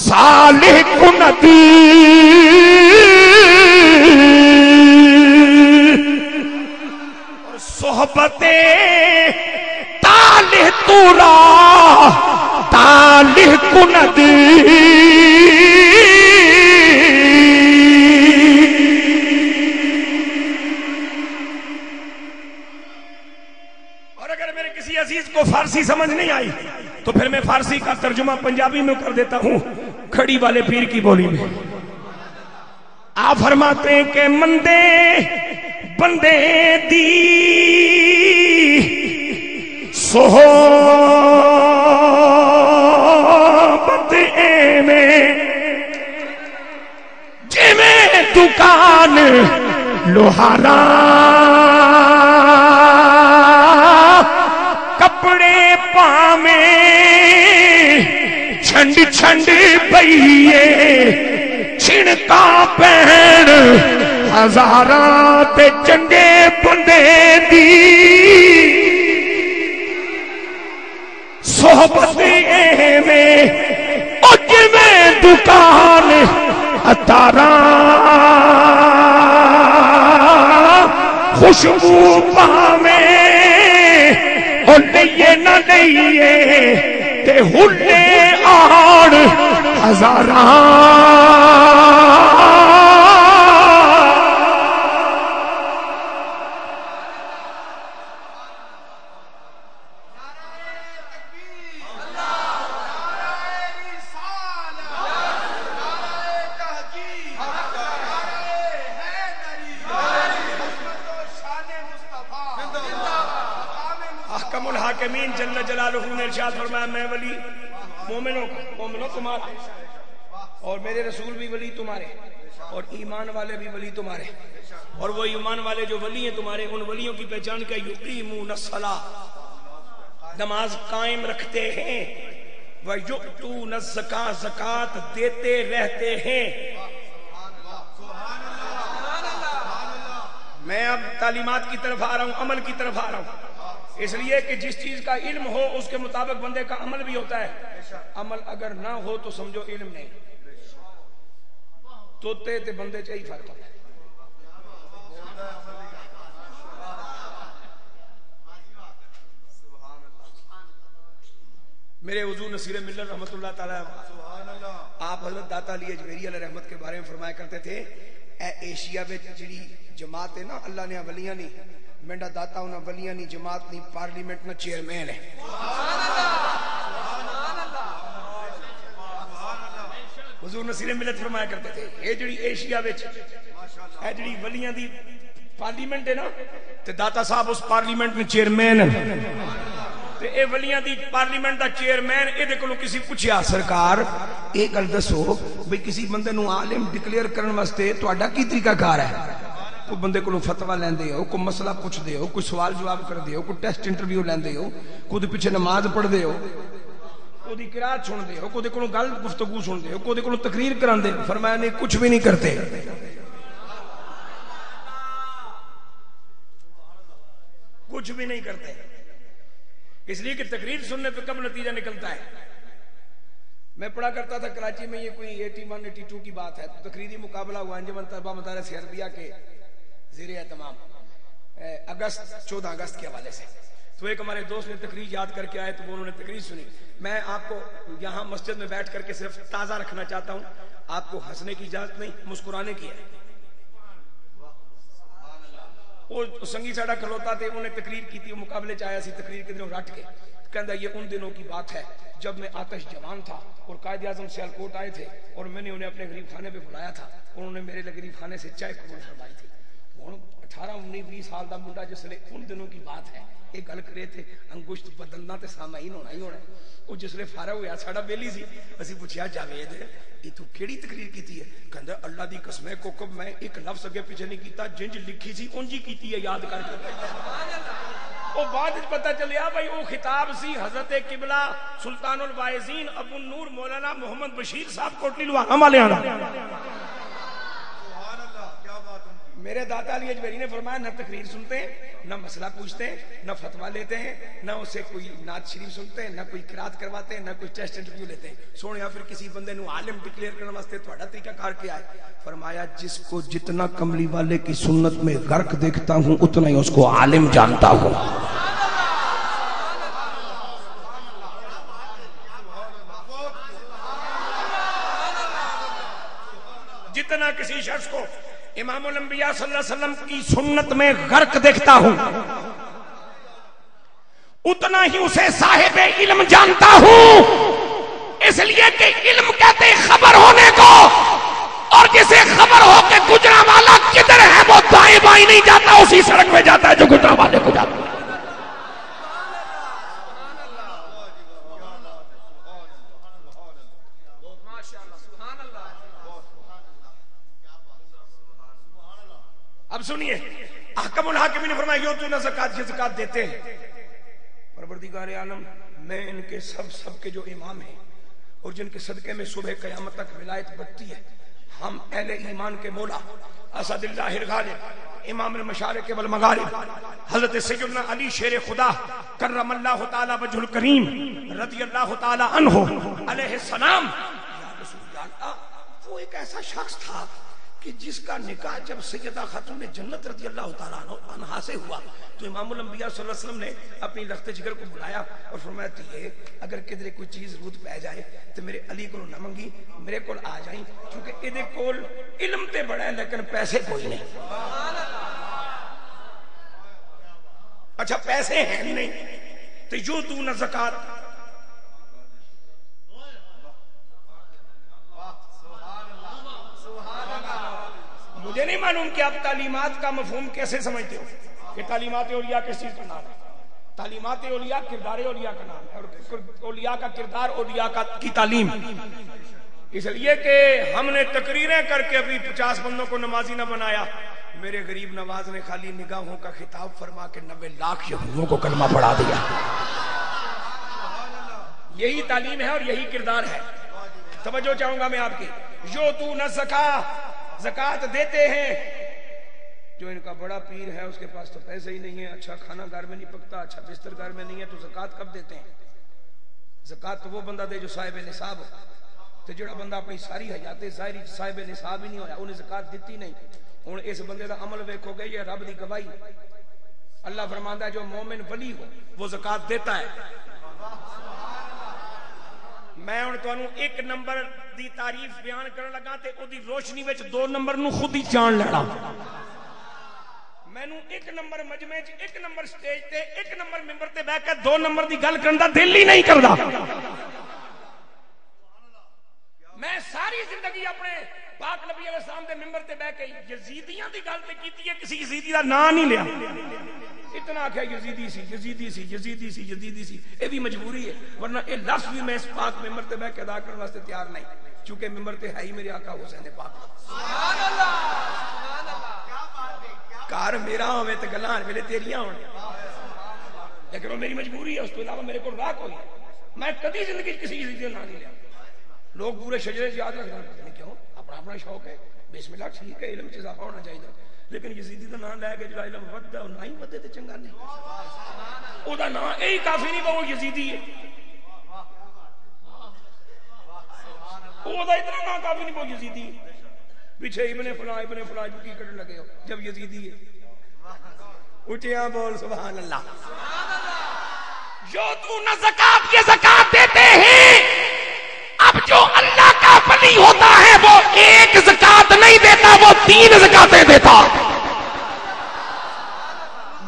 सालिह कुनदी सोहबते तालिह तूरा, तालिह कुनदी। और अगर मेरे किसी अज़ीज़ को फारसी समझ नहीं आई तो फिर मैं फारसी का तर्जुमा पंजाबी में कर देता हूँ, खड़ी वाले पीर की बोली में। आप फरमाते के, मंदे बंदे दी। सोहबत में। जिमें दुकान लोहारा। कपड़े पावे छंड छंड पईए छिणका पैण हजारा ते चंगे बंदे दी। सोहबत में जिमें दुकान अतारा। खुशबू पावे, ओ लइए न लइए ते हुल्ले आण हजारा अहकमुल हाकिमीन जल्ल जलालहू ने इरशाद फरमाया मैं वली मोमिनों का मोमिनों तुम्हारा और मेरे रसूल भी वली तुम्हारे और ईमान वाले भी वली तुम्हारे और वो ईमान वाले जो वली हैं तुम्हारे उन वलियों की पहचान क्या युकीमून सला नमाज़ कायम रखते हैं। वयुक्तू न जका, जकात देते रहते हैं। मैं अब तालीमात की तरफ़ आ रहा हूँ, अमल की तरफ़ आ रहा हूँ। इसलिए कि जिस चीज़ का इल्म हो, उसके मुताबिक बंदे का अमल भी होता है। अमल अगर ना हो तो समझो इल्म नहीं। तोते ते बंदे च ही फ़र्क होता है। मेरे वज़ू नसीर मिल्लर रहमतुल्लाह ताला आप हज़रत दाता अली अजमेरी रहमत के बारे में फरमाया करते थे ए एशिया में जी जमात है ना अल्लाह ने वलिया नहीं मेरा दाता उन्हें वलिया नहीं जमात नहीं पार्लीमेंट में चेयरमैन है। हुजूर नसीर मिलत फरमाया करते थे ये जी एशिया जी वलिया दी पार्लीमेंट है ना ते दाता साहब उस पार्लीमेंट में चेयरमैन है। ਤੇ ਇਹ ਵਲੀਆਂ ਦੀ ਪਾਰਲੀਮੈਂਟ ਦਾ ਚੇਅਰਮੈਨ ਇਹਦੇ ਕੋਲੋਂ ਕਿਸੇ ਪੁੱਛਿਆ ਸਰਕਾਰ ਇਹ ਗੱਲ ਦੱਸੋ ਵੀ ਕਿਸੇ ਬੰਦੇ ਨੂੰ ਆਲਿਮ ਡਿਕਲੇਅਰ ਕਰਨ ਵਾਸਤੇ ਤੁਹਾਡਾ ਕੀ ਤਰੀਕਾਕਾਰ ਹੈ ਕੋਈ ਬੰਦੇ ਕੋਲੋਂ ਫਤਵਾ ਲੈਂਦੇ ਹੋ ਕੋਈ ਮਸਲਾ ਪੁੱਛਦੇ ਹੋ ਕੋਈ ਸਵਾਲ ਜਵਾਬ ਕਰਦੇ ਹੋ ਕੋਈ ਟੈਸਟ ਇੰਟਰਵਿਊ ਲੈਂਦੇ ਹੋ ਕੋਈ ਪਿੱਛੇ ਨਮਾਜ਼ ਪੜ੍ਹਦੇ ਹੋ ਉਹਦੀ ਕਿਰਾਤ ਸੁਣਦੇ ਹੋ ਕੋਈ ਕੋਲੋਂ ਗੱਲ ਗੁਫ਼ਤਗੂ ਸੁਣਦੇ ਹੋ ਕੋਈ ਕੋਲੋਂ ਤਕਰੀਰ ਕਰਾਉਂਦੇ ਹੋ ਫਰਮਾਇਆ ਨਹੀਂ ਕੁਝ ਵੀ ਨਹੀਂ ਕਰਤੇ कुछ भी नहीं करते इसलिए कि तकरीर सुनने पे कब नतीजा निकलता है? मैं पढ़ा करता था कराची में ये कोई एटी वन एटी टू की बात है तो तकरीरी मुकाबला हुआ अंजमन तलबा मदार सरबिया के जेर तमाम अगस्त, चौदह अगस्त के हवाले से। तो एक हमारे दोस्त ने तकरीर याद करके आए तो वो उन्होंने तकरीर सुनी। मैं आपको यहाँ मस्जिद में बैठ करके सिर्फ़ ताज़ा रखना चाहता हूँ। आपको हंसने की इजाज़त नहीं, मुस्कुराने की है। ਉਹ ਸੰਗੀ ਸਾਡਾ ਖਲੋਤਾ ਤੇ ਉਹਨੇ ਤਕਰੀਰ ਕੀਤੀ ਉਹ ਮੁਕਾਬਲੇ ਚ ਆਇਆ ਸੀ ਤਕਰੀਰ ਕਿਧਰੋਂ ਰੱਟ ਕੇ कहता ये उन दिनों की बात है जब मैं आतश जवान था और कायद आजम सियालकोट आए थे और मैंने उन्हें अपने गरीब खाने पे बुलाया था उन्होंने मेरे लिए गरीब खाने से चाय कबूल फरमाई थी हूँ अठारह उन्नीस बीस साल का मुंडा जिसले उन दिनों की बात है ये गल करे थे अंगुश्त बदलना तो सामाइन होना ही होना ਉਹ ਜਿਸਲੇ ਫਾਰਗ ਹੋਇਆ ਸਾਡਾ ਬੇਲੀ ਸੀ ਅਸੀਂ ਪੁੱਛਿਆ ਜਾਵੇਦ ਇਹ ਤੂੰ ਕਿਹੜੀ ਤਕਰੀਰ ਕੀਤੀ ਹੈ ਕਹਿੰਦਾ ਅੱਲਾ ਦੀ ਕਸਮ ਹੈ ਕੋਕਬ ਮੈਂ ਇੱਕ ਲਫ਼ਜ਼ ਅੱਗੇ ਪਿੱਛੇ ਨਹੀਂ ਕੀਤਾ ਜਿੰਜ ਲਿਖੀ ਸੀ ਉਂਝ ਹੀ ਕੀਤੀ ਹੈ ਯਾਦ ਕਰਕੇ ਉਹ ਬਾਅਦ ਵਿੱਚ ਪਤਾ ਚੱਲਿਆ ਭਾਈ ਉਹ ਖਿਤਾਬ ਸੀ ਹਜ਼ਰਤ ਕਿਬਲਾ ਸੁਲਤਾਨੁਲ ਵਾਇਜ਼ੀਨ ਅਬੂ ਨੂਰ ਮੌਲਾਨਾ ਮੁਹੰਮਦ ਬਸ਼ੀਰ ਸਾਹਿਬ ਕੋਟਲੀ ਲੁਹਾਣਾ ਵਾਲਿਆਂ ਦਾ मेरे दाता अली अजमेरी ने फरमाया, न तकरीर सुनते हैं न मसला पूछते हैं न फतवा लेते हैं, न उसे कोई नात शरीफ सुनते हैं न कोई किरात करवाते हैं न कोई टेस्ट इंटरव्यू लेते। हैं सोने या फिर किसी बंदे आलिम डिक्लेयर करने वास्ते थोड़ा तरीका कार क्या है फरमाया, जिसको जितना कमली वाले की सुन्नत में गर्क देखता हूँ, उतना ही उसको आलिम जानता हूँ। जितना किसी शख्स को इमाम वसल्लम की सुन्नत में गर्क देखता हूँ। उतना ही उसे साहेब इल्म जानता हूँ। इसलिए कि इल्म कहते खबर होने को, और जिसे खबर हो के गुजरा वाला किधर है, वो दाएँ बाई नहीं जाता, उसी सड़क में जाता है जो गुजरा वाले को जाता है। अब सुनिए हाकिमी ने फरमाया, यो तू ना जक़ात, ये जक़ात देते हैं। परवरदिगार आलम, मैं इनके सब सब के जो इमाम हैं और जिनके सदके में सुबह कयामत तक विलायत बढ़ती है, हम अहले ईमान के मौला असदिल्लाह गालिब इमाम मशारक वल मगारिब, हज़रत सैयदना अली शेर खुदा करम अल्लाह ताला वजहुल करीम रदी अल्लाह ताला अन्हु अलैहि सलाम या रसूल अल्लाह वो एक ऐसा शख्स था कि जिसका निकाह जब सैयदा खातून जन्नत रज़ी अल्लाह तहा से हुआ तो इमाम वसल्लम ने अपनी लखत जिगर को बुलाया और फरमाया ये अगर किधरे कोई चीज़ रूत पै जाए तो मेरे अली को न मंगी, मेरे को आ जाए क्योंकि ए कोल इलम ते बड़ा है, लेकिन पैसे कोई नहीं। अच्छा पैसे हैं नहीं तो जो तू न जक़ात मुझे नहीं मालूम कि आप तालीमात का मफहूम कैसे समझते हो, कि तालीमत ओलिया किस चीज़ का नाम है? तालीमत ओलिया किरदार ओलिया का नाम है, और ओलिया का किरदार ओलिया का की तालीम। इसलिए कि हमने तकरीरें करके अभी पचास बंदों को नमाजी ना बनाया, मेरे गरीब नवाज़ ने खाली निगाहों का खिताब फरमा के नब्बे लाख यहूदियों को कलमा पढ़ा दिया। यही तालीम है और यही किरदार है। तवज्जो चाहूँगा मैं आपकी। जो तू न सका जक़ात देते हैं। जो इनका बड़ा पीर है, उसके पास तो पैसे ही नहीं है। अच्छा खाना घर में नहीं पकता अच्छा बिस्तर घर में नहीं है तो जक़ात कब देते हैं? जक़ात तो वो बंदा दे जो साहिब निसाब हो। तो जो बंदा अपनी सारी हयाते, सारी साहिब निसाब ही नहीं होया, उन्हें जक़ात दी नहीं। हूँ इस बंदे का अमल वेखोगे ये रब की गवाही। अल्लाह फरमांदा है, जो मोमिन वली हो, वो जक़ात देता है। मैं ਹੁਣ ਤੁਹਾਨੂੰ ਇੱਕ ਨੰਬਰ ਦੀ ਤਾਰੀਫ ਬਿਆਨ ਕਰਨ ਲੱਗਾ ਤੇ ਉਹਦੀ ਰੋਸ਼ਨੀ ਵਿੱਚ ਦੋ ਨੰਬਰ ਨੂੰ ਖੁਦ ਹੀ ਜਾਣ ਲੈਣਾ ਮੈਨੂੰ ਇੱਕ ਨੰਬਰ ਮਜਮੇ 'ਚ ਇੱਕ ਨੰਬਰ ਸਟੇਜ ਤੇ ਇੱਕ ਨੰਬਰ ਮੈਂਬਰ ਤੇ ਬਹਿ ਕੇ ਦੋ ਨੰਬਰ ਦੀ ਗੱਲ ਕਰਨ ਦਾ ਦਿਲ ਹੀ ਨਹੀਂ ਕਰਦਾ ਮੈਂ ਸਾਰੀ ਜ਼ਿੰਦਗੀ ਆਪਣੇ ਪਾਕ ਨਬੀ ਅਲੈਹ ਸਲਾਮ ਦੇ ਮੈਂਬਰ ਤੇ ਬਹਿ ਕੇ ਯਜ਼ੀਦੀਆਂ ਦੀ ਗੱਲ ਤੇ ਕੀਤੀ ਹੈ ਕਿਸੇ ਯਜ਼ੀਦੀ ਦਾ ਨਾਂ ਨਹੀਂ ਲਿਆ इतना आख्या यजीदी सी यजीदी सी यजीदी सी यजीदी सी। ये भी मजबूरी है वरना ये लफ्ज भी मैं इस पाक मेंबर ते बह के अदा करने वास्ते तैयार नहीं। क्योंकि मेंबर ते है ही मेरे आका हुसैन पाक। घर मेरा होवे ते हर वेले तेरियाँ लेकिन वो मेरी मजबूरी है उस तो अलावा मेरे को राह कोई मैं कभी ज़िंदगी किसी यजीदी का नाम नहीं लिया लोग पूरे शजरे से याद रखना पता नहीं क्यों? अपना अपना शौक है। बिस्मिल्लाह ठीक है इल्म च इजाफा होना चाहिए लेकिन यजीदी का नाम लैके जो इलम वधदा ना ही वधे तो चंगा नहीं ਉਹਦਾ ਨਾਂ ਇਹ ਹੀ ਕਾਫੀ ਨਹੀਂ ਉਹ ਯਜ਼ੀਦੀ ਹੈ ਉਹਦਾ ਇਤਨਾ ਨਾਂ ਕਾਫੀ ਨਹੀਂ ਉਹ ਯਜ਼ੀਦੀ ਹੈ पीछे इबने फला इबने फला जो की करने लगे हो जब यजीदी है उठिया बोल सुभान अल्लाह जो तू न जक़ात के जक़ात देते हैं अब जो अल्लाह का वली होता है वो एक जक़ात नहीं देता, वो तीन जक़ातें देता।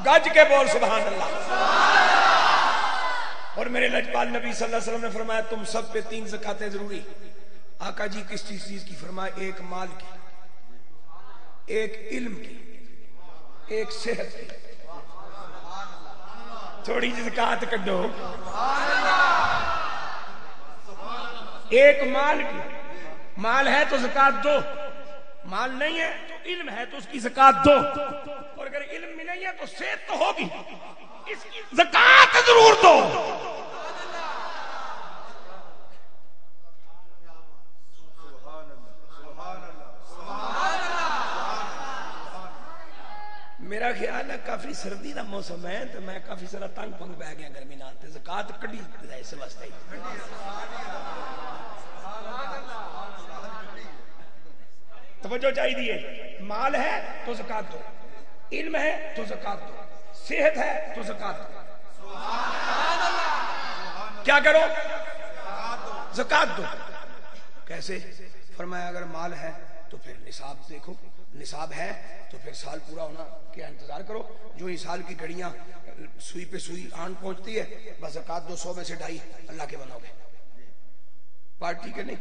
गज के बोल सुभान अल्लाह और मेरे लजपाल नबी सल्लल्लाहु अलैहि वसल्लम ने फरमाया, तुम सब पे तीन जक़ातें ज़रूरी। आका जी किस चीज़ चीज़ की? फरमाया, एक माल की, एक इल्म की, एक सेहत की। थोड़ी जक़ात कड्डो एक माल की। माल है तो जक़ात दो। माल नहीं है तो इल्म है तो उसकी जक़ात दो। और अगर इल्म में नहीं है तो सेहत तो होगी। इसकी जक़ात ज़रूर दो। मेरा ख्याल है, काफ़ी सर्दी का मौसम है तो मैं काफ़ी सारा तंग पंग पै गया गर्मी नाल जकात कड्डी इस वास्ते। तवज्जो चाहिए माल है तो जकात दो। इल्म है तो जकात दो। सेहत है तो जकात दो। क्या करो? जकात दो। कैसे? फरमाया, अगर माल है तो फिर निसाब देखो। निसाब है तो फिर साल पूरा होना क्या इंतज़ार करो? जो ही साल की घड़ियाँ सुई पे सुई आन पहुँचती है, बस जक़ात दो, सौ में से ढाई अल्लाह के बनाओगे। पार्टी के नहीं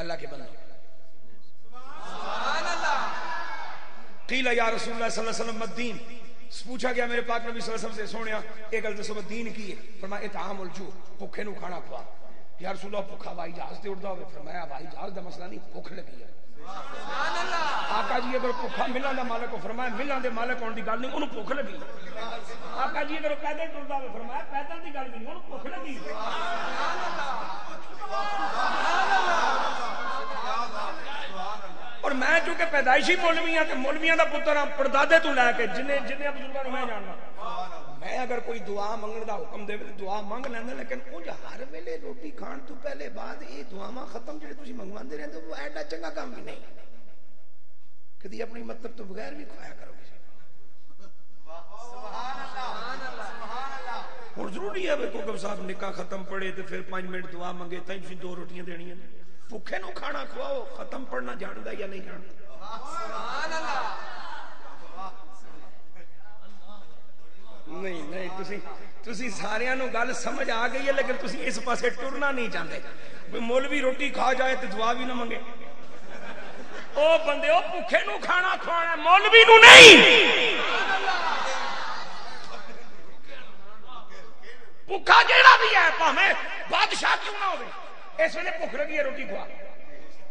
अल्लाह के बनोगे कीला या वसल्लम मदीन पूछा गया मेरे पाक नबी वसल्लम से सोनिया एक गल दसो दीन की है? फरमाया इतामुल जू। भुखे नु खाना खवा। यार सुनो भुखा हवाई जहाज़ से उड़ता हो फरमाया हवाई जहाज़ का मसला नहीं भुख लगी है। आका जी अगर भुखा मिलां का मालिक फरमाया मिलां के मालिक होने की गल नहीं उन्होंने भुख लगी। आका जी अगर पैदल टुरता हो फरमाया पैदल की गल नहीं उन्होंने भुख लगी। और मैं चूँकि पैदाइशी मौलवी हाँ मौलविया का पुत्र हाँ पड़दादे तू लैके जिन्हें जिन्हें बुज़ुर्गों मैं जानना मैं अगर कोई दुआ मंगने का हुक्म दे दुआ मंग लेना लेकिन उंज हर वेले रोटी खाण तो पहले बाद दुआवा खत्म जो मंगवाते रहते वो एडा चंगा काम भी नहीं कभी अपनी मतलब तो बगैर भी खाया करो और ज़रूरी है कोकब साहब, निकाह खत्म पड़े तो फिर पाँच मिनट दुआ मंगे तुम दो भूखे खाना खुआओ खत्म पढ़ना जानता या नहीं जानता नहीं नहीं तुसी, तुसी सारे गल समझ आ गई है लेकिन तुसी इस पासे टुरना नहीं चाहते मुल भी रोटी खा जाए तो दुआ भी ना मंगे। ओ बंदे ओ भुखे खाना खुआना मुल भी नहीं! भुखा जेड़ा भी है भावे बादशाह क्यों ना हो इस वे भुख लगी है रोटी खुआ।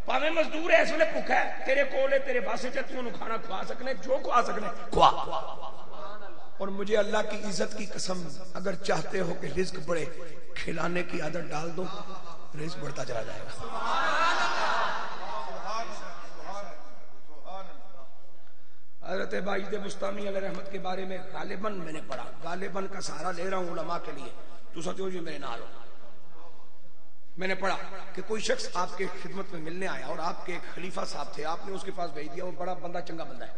भावे मजदूर है इस वे भुख है। तेरे को है, तेरे पास तू खाना खुआ सकने जो खुआ सकने खुआ। और मुझे अल्लाह की इज़्ज़त की कसम, अगर चाहते हो कि रिस्क बढ़े, खिलाने की आदत डाल दो रिस्क बढ़ता चला जाएगा। हज़रत बाईद मुस्तानी रहमत के बारे में गालिबन मैंने पढ़ा। गालिबन का सहारा ले रहा हूँ उलमा के लिए। तू सत्यो जी मेरे नाल हो। मैंने पढ़ा कि कोई शख्स आपके खिदमत में मिलने आया और आपके एक खलीफा साहब थे, आपने उसके पास भेज दिया, वो बड़ा बंदा, चंगा बंदा है।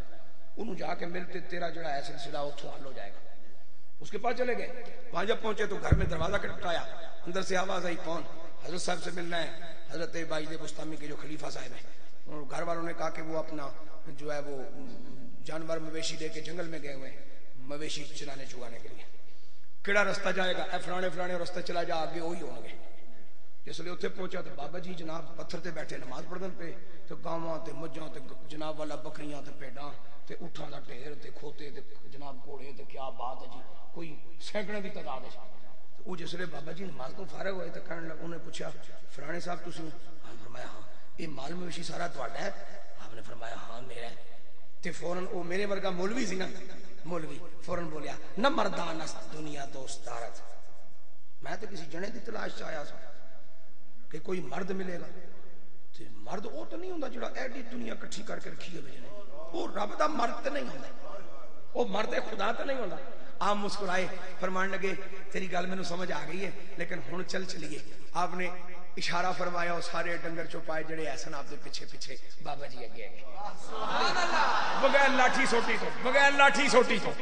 उन्होंने जाके मिलते, तेरा जरा ऐसा सिलसिला तो हल हो जाएगा। उसके पास चले गए। वहाँ जब पहुँचे तो घर में दरवाज़ा कटाया अंदर से आवाज़ आई, कौन? हज़रत साहब से मिलना है। हज़रत बाईद बुस्तामी के जो खलीफा साहब है। घर वालों ने कहा कि वो अपना जो है वो, जानवर मवेशी दे के जंगल में गए हुए हैं, मवेशी चलाने चुगाने के लिए। किड़ा रास्ता जाएगा? फलाने फलाने रास्ता चला जा, आगे वही होंगे। जिसले उत्थे पहुँचा तो बाबा जी जनाब पत्थर से बैठे नमाज़ पढ़न पे तो गावं तो मझा तो जनाब वाला बकरियाँ तो भेडा तो ऊठा का ढेर तो खोते तो जनाब घोड़े तो क्या बात है जी, कोई सैकड़े की तादाद है वो जिसल बाबा जी नमाज़ तो फारग हुए तो कह लगे उन्हें पूछा फलाने साहब तुम हाँ फरमाया हाँ ये माल मवेशी सारा थोड़ा है? आपने फरमाया हाँ मेरा है। तो फ़ौरन वो मेरे वर्गा मुल भी सी ना भी फ़ौरन बोलिया न मरदान दुनिया दोस्त मैं तो किसी जने की तलाश च आया सर ਤਲਾਸ਼ ਚ ਆਇਆ ਸਾਂ ਕਿ ਕੋਈ ਮਰਦ ਮਿਲੇਗਾ ਤੇ ਮਰਦ ਉਹ ਤਾਂ ਨਹੀਂ ਹੁੰਦਾ ਜਿਹੜਾ ਐਡੀ ਦੁਨੀਆ ਇਕੱਠੀ ਕਰਕੇ ਰੱਖੀ ਹੋਵੇ ਜਿਹਨੇ ਉਹ ਰੱਬ ਦਾ ਮਰਦ ਤਾਂ ਨਹੀਂ ਹੁੰਦਾ ਉਹ ਮਰਦ ਖੁਦਾ ਤਾਂ ਨਹੀਂ ਹੁੰਦਾ आप मुस्कुराए फरमान लगे तेरी गल मैंने समझ आ गई है लेकिन हुन चल चलिए आपने इशारा फरमाया और सारे डंगर चौपाए जड़े ऐसन आपके पिछे पिछे बाबा जी अगे अगे बगैर लाठी सोटी तो बगैर लाठी सोटी तो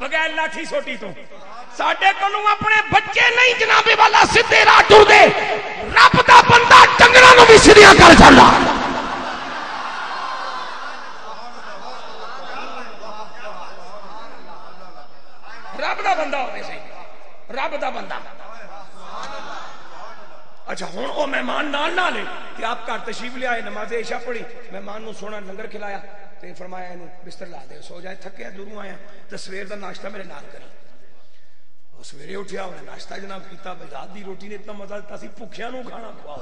बगैर लाठी सोटी तो। साढ़े को अपने बच्चे नहीं, जनाबे वाला सीधे राह टुरदे रब का बंदा डंगर भी सीधिया कर छड़दा रब बंदा रब बंदा। अच्छा मेहमान नाल ना ले कि आप घर तशीफ लिया नमाजे ईशा पढ़ी। मेहमान सोना लंगर खिलाया। ਤੇ ਫਰਮਾਇਆ ਇਹਨੂੰ ਬਿਸਤਰ ਲਾ ਦੇ ਸੋ ਜਾਏ ਥੱਕਿਆ ਦੂਰੋਂ ਆਇਆ ਤੇ ਸਵੇਰ ਦਾ ਨਾਸ਼ਤਾ ਮੇਰੇ ਨਾਲ ਕਰੀ ਉਹ ਸਵੇਰੇ ਉੱਠਿਆ ਉਹਨੇ ਨਾਸ਼ਤਾ ਜਨਾਬ ਕੀਤਾ ਬਈ ਰਾਤ ਦੀ ਰੋਟੀ ਨੇ ਇਤਨਾ ਮਜ਼ਾ ਦਿੱਤਾ ਸੀ ਭੁੱਖਿਆਂ ਨੂੰ ਖਾਣਾ ਖਵਾਓ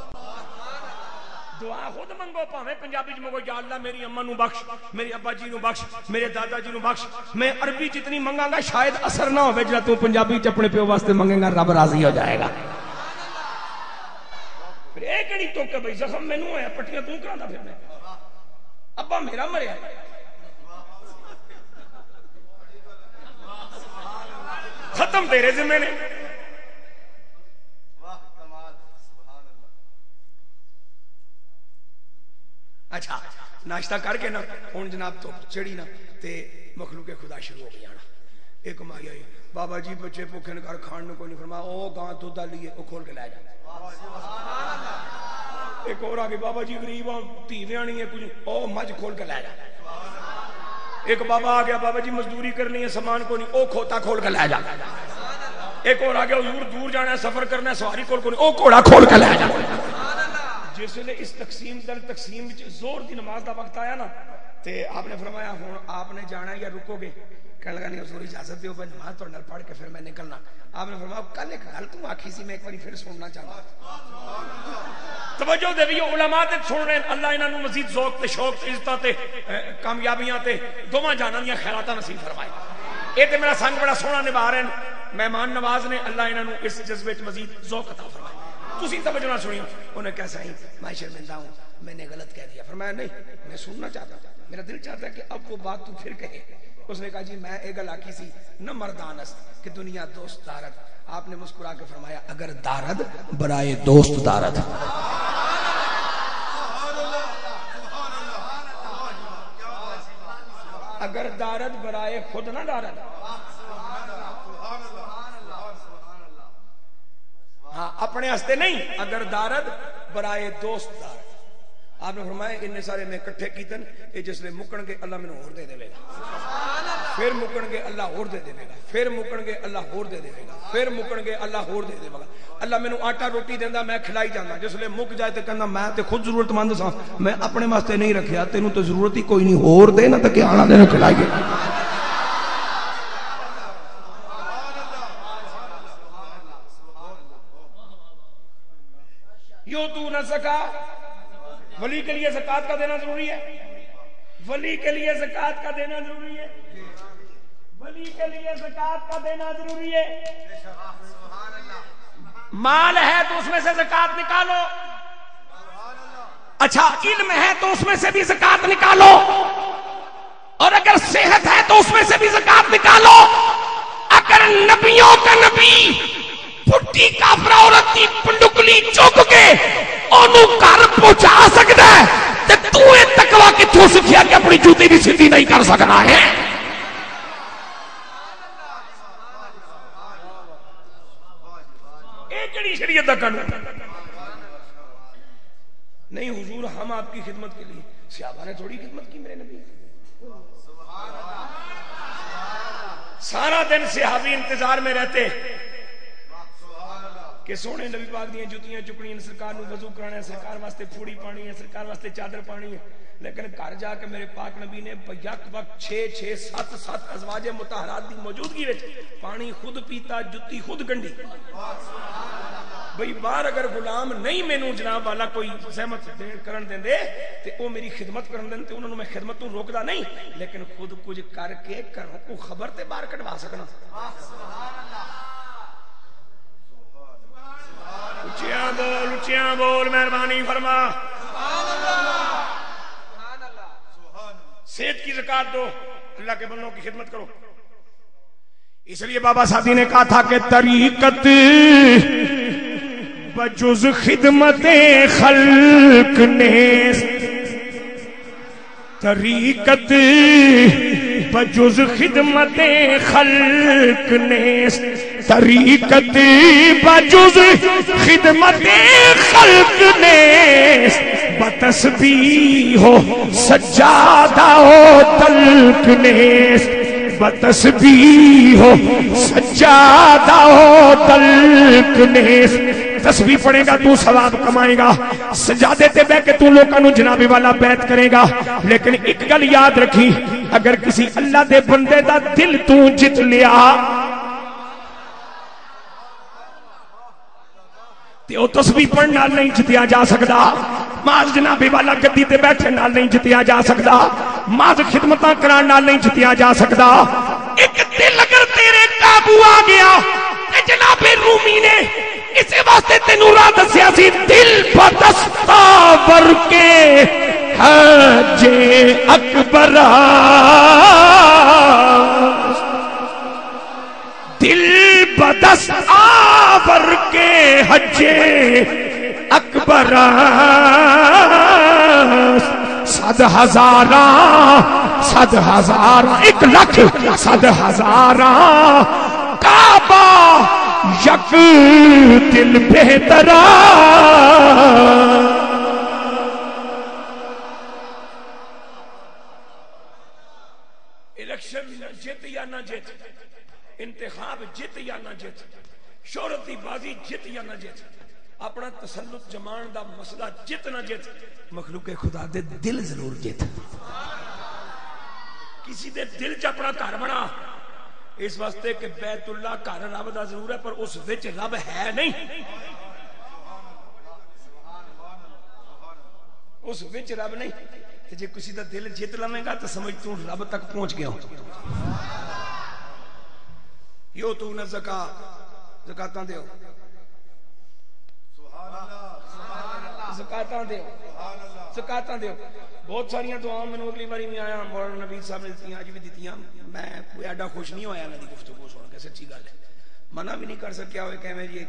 ਦੁਆ ਖੁਦ ਮੰਗੋ ਭਾਵੇਂ ਪੰਜਾਬੀ ਚ ਮੰਗੋ ਜਾਂ ਅੱਲਾ ਮੇਰੀ ਅੰਮਾ ਨੂੰ ਬਖਸ਼ ਮੇਰੇ ਅੱਬਾ ਜੀ ਨੂੰ ਬਖਸ਼ ਮੇਰੇ ਦਾਦਾ ਜੀ ਨੂੰ ਬਖਸ਼ ਮੈਂ ਅਰਬੀ ਚ ਇਤਨੀ ਮੰਗਾਂਗਾ ਸ਼ਾਇਦ ਅਸਰ ਨਾ ਹੋਵੇ ਜਿਹੜਾ ਤੂੰ ਪੰਜਾਬੀ ਚ ਆਪਣੇ ਪਿਓ ਵਾਸਤੇ ਮੰਗੇਗਾ ਰੱਬ ਰਾਜ਼ੀ ਹੋ ਜਾਏਗਾ ਫਿਰ ਇਹ ਕਿਹੜੀ ਤੁੱਕ ਹੈ ਬਈ ਜ਼ਖਮ ਮੈਨੂੰ ਹੋਇਆ ਪੱਟੀਆਂ ਤੂੰ ਕਰਾਂਦਾ ਫਿਰ ਮੈਂ अब्बा मेरा मरिया खत्म तेरे जिम्मे ने। अच्छा नाश्ता करके ना हूँ जनाब तो चढ़ी ना मखलू के खुदा शुरू हो गया एक माई आई बाबा जी बच्चे भुखे ने घर खाने को नहीं फरमा ओ गां दुद्ध लीए वो खोल के लै जा। एक और आ गई बाबा जी गरीब धीवे आनी है कुछ ओ मज खोल के लै जाए एक बाबा आ गया, बाबा जी मजदूरी करनी है सामान को नहीं। ओ खोता खोल के लै जाए एक और आ गया, हजूर, दूर जाना है, सफ़र करना है, सवारी कोल को नहीं। ओ घोड़ा खोल के लै जाए जिसने इस तकसीम दर तकसीम ज़ोर की नमाज़ का वक्त आया ना ते आपने फरमाया हूँ आपने जाना या रुकोगे? कह लगा, नहीं उसको इजाज़त दो मैं नमाज़ थोड़े पढ़ के फिर मैं निकलना। आपने फरमाया, कल एक गल तू आखी सी, मैं एक बार फिर सुनना चाहता तवज्जो दे रही उलमा ते सुन रहे अल्लाह इन्हां नु मजीद शौक से शौक इज़्ज़त ते कामयाबियाँ ते, दोवां जानां दी खैरातां नसीब फरमाए। ये ते मेरा संग बड़ा सोहना निभा रहे हैं। मेहमान नवाज़ ने अल्लाह इन्हों इस जज्बे मजीद शौक अता फरमाया तुसी तवज्जो ना सुनियो। उन्हें क्या सही, मैं शर्मिंदा हूँ। मैंने गलत कह दिया। फरमाया, नहीं, मैं सुनना चाहता मेरा दिल चाहता है कि अब वो बात तू फिर कहे। उसने कहा, जी, मैं एक आखी सी, न मर्दानस कि दुनिया दोस्त दारद। आपने मुस्कुरा के फरमाया, अगर दारद, बराए दोस्त दारद। अगर दारद बराए खुद ना दारद हाँ अपने हस्ते नहीं। अगर दारद बराए दोस्त दारद। आपने फरमाया इन्ने सारे मैं इकट्ठे कीतन ये जिसले मुकणगे अल्लाह मैंने होर दे देवेगा। फिर मुकणगे अल्लाह होर दे देवेगा। फिर मुकणगे अल्लाह होर दे देवेगा। फिर मुकणगे अल्लाह होर दे देवेगा। अल्लाह मैंने आटा रोटी देंदा मैं खिलाई जाना जिसले मुक जाए तो कहना मैं तो खुद जरूरतमंद सा। मैं अपने वास्ते नहीं रखिया तेन तो ज़रूरत ही कोई नहीं। होर दे ना तो क्या आना देना खिलाइए। यो तू न सका वली के लिए जक़ात का देना ज़रूरी है? वली के लिए जक़ात का देना ज़रूरी है? नबी के लिए जक़ात का देना ज़रूरी है? माल है तो उसमें से जक़ात निकालो। अच्छा इल्म है तो उसमें से भी जक़ात निकालो। और अगर सेहत है तो उसमें से भी जक़ात निकालो। अगर नबियों का नबी पुट्टी काफरा औरत की पंडुकली चुक के ओनू घर पहुँचा सकता है। ते तू ये तकवा कितों सीखिया कि अपनी जूती भी सीधी नहीं कर सकना है? शरीयत का कानून। नहीं, हुजूर, हम आपकी खिदमत के लिए सियाबा ने थोड़ी खिदमत की मेरे नबी। सारा दिन सिहाबी इंतज़ार में रहते कि सोने नबी पाक दी जुतियां चुकनियां सरकार ਨੂੰ वजू कराना है सरकार वास्ते फूड़ी पानी है सरकार वास्ते चादर पानी है लेकिन घर जाके मेरे पाक नबी ने यक वक्त 6 6 7 7 अजवाजे मुताहरात दी मौजूदगी विच पानी खुद पीता जुत्ती खुद गंडी ਬਈ ਬਾਹਰ ਅਗਰ ਗੁਲਾਮ ਨਹੀਂ ਮੈਨੂੰ ਜਨਾਬ ਵਾਲਾ ਕੋਈ ਸਹਿਮਤ ਦੇਣ ਕਰਨ ਦਿੰਦੇ ਤੇ ਉਹ ਮੇਰੀ ਖਿਦਮਤ ਕਰਨ ਦਿੰਦੇ ਤੇ ਉਹਨਾਂ ਨੂੰ ਮੈਂ ਖਿਦਮਤ ਤੋਂ ਰੋਕਦਾ ਨਹੀਂ ਲੇਕਿਨ ਖੁਦ ਕੁਝ ਕਰਕੇ ਘਰੋਂ ਕੋ ਖਬਰ ਤੇ ਬਾਹਰ उचिया बोल उचिया बोल मेहरबानी फरमा। सेहत की जकत दो, अल्लाह के बल्लों की खिदमत करो। इसलिए बाबा साधी ने कहा था कि तरीकत, बजुज खिदमत खल्क ने तरीकत बजुज खिदमत खल्क ने, तरीकत बजुज खिदमत खल्क ने। बतसबी हो, सज्जादा हो, तल्क ने। बतसबी हो, सज्जादा हो, तल्क ने। तस्वीर पढ़ेगा, तू सवाब कमाएगा। सजादे ते बह के तू लोगों जनाबे वाला बैत करेगा। लेकिन एक गल याद रखी अगर किसी अल्लाह के बंदे का दिल तू जित लिया तस्वीर नहीं जितया जा सकता माज जनाबे वाला गद्दी बैठे नाल नहीं जितया जा सकता माज खिदमत करा नहीं जितया जा सकता एक दिल अगर तेरे काबू आ गया जनाबे रूमी ने इसे वास्ते तेनू रा दसया दिल बदस्ता वर्के। हाजे अकबरा दिल बदस आवर के हजे अकबरा। सद हजारा सद हजारा, एक लख, सद हजारा। काबा यक दिल बेहतरा। ना जित। इंतखाब जित या ना जित। शोहरत बाजी जित या ना जित। अपना तसलुत जमान का मसला जित ना जित। मखलूक खुदा दे दिल ज़रूर जित। किसी दे दिल च अपना घर बना। इस वास्ते कि बैतुल्ला घर रब का ज़रूर है, पर उस विच रब है नहीं। उस विच रब नहीं। जे किसी का दिल जित लवेगा तो समझ तू रब तक पहुँच गया यो तू न जका जकाता दो जकाता दो जकाता दो बहुत सारिया दुआ मैं अगली बारी भी आया मौलाना साहब ने दी अज भी दी मैं कोई एडा खुश नहीं होया इन्हों की गुफ्तगु सुन के सच्ची गल है मना भी नहीं कर सकिया हो कैमें जी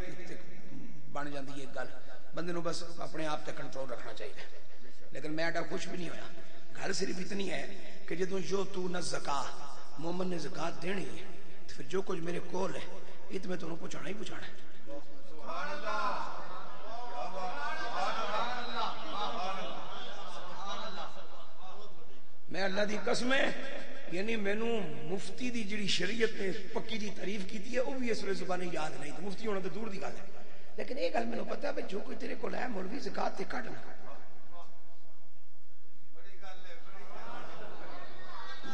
बन जाती है गल बंद बस अपने आप से कंट्रोल रखना चाहिए लेकिन मैं एडा खुश भी नहीं होया। गल सिर्फ़ इतनी है कि जो जो तू न जका, मोमन ने जकात देनी है तो फिर जो कुछ मेरे कोल है, ये तो मैं तुम्हें पहुंचाना ही पहुंचाना मैं अल्लाह की कसम है, यानी मैनू मुफ्ती की जी शरीयत ने पक्की जी तारीफ़ की है वह भी इस वे जुबानी याद नहीं मुफ्ती होना तो दूर की गल है। लेकिन यह गल मैं पता है जो कोई तेरे को है, मुलवी जकात से कट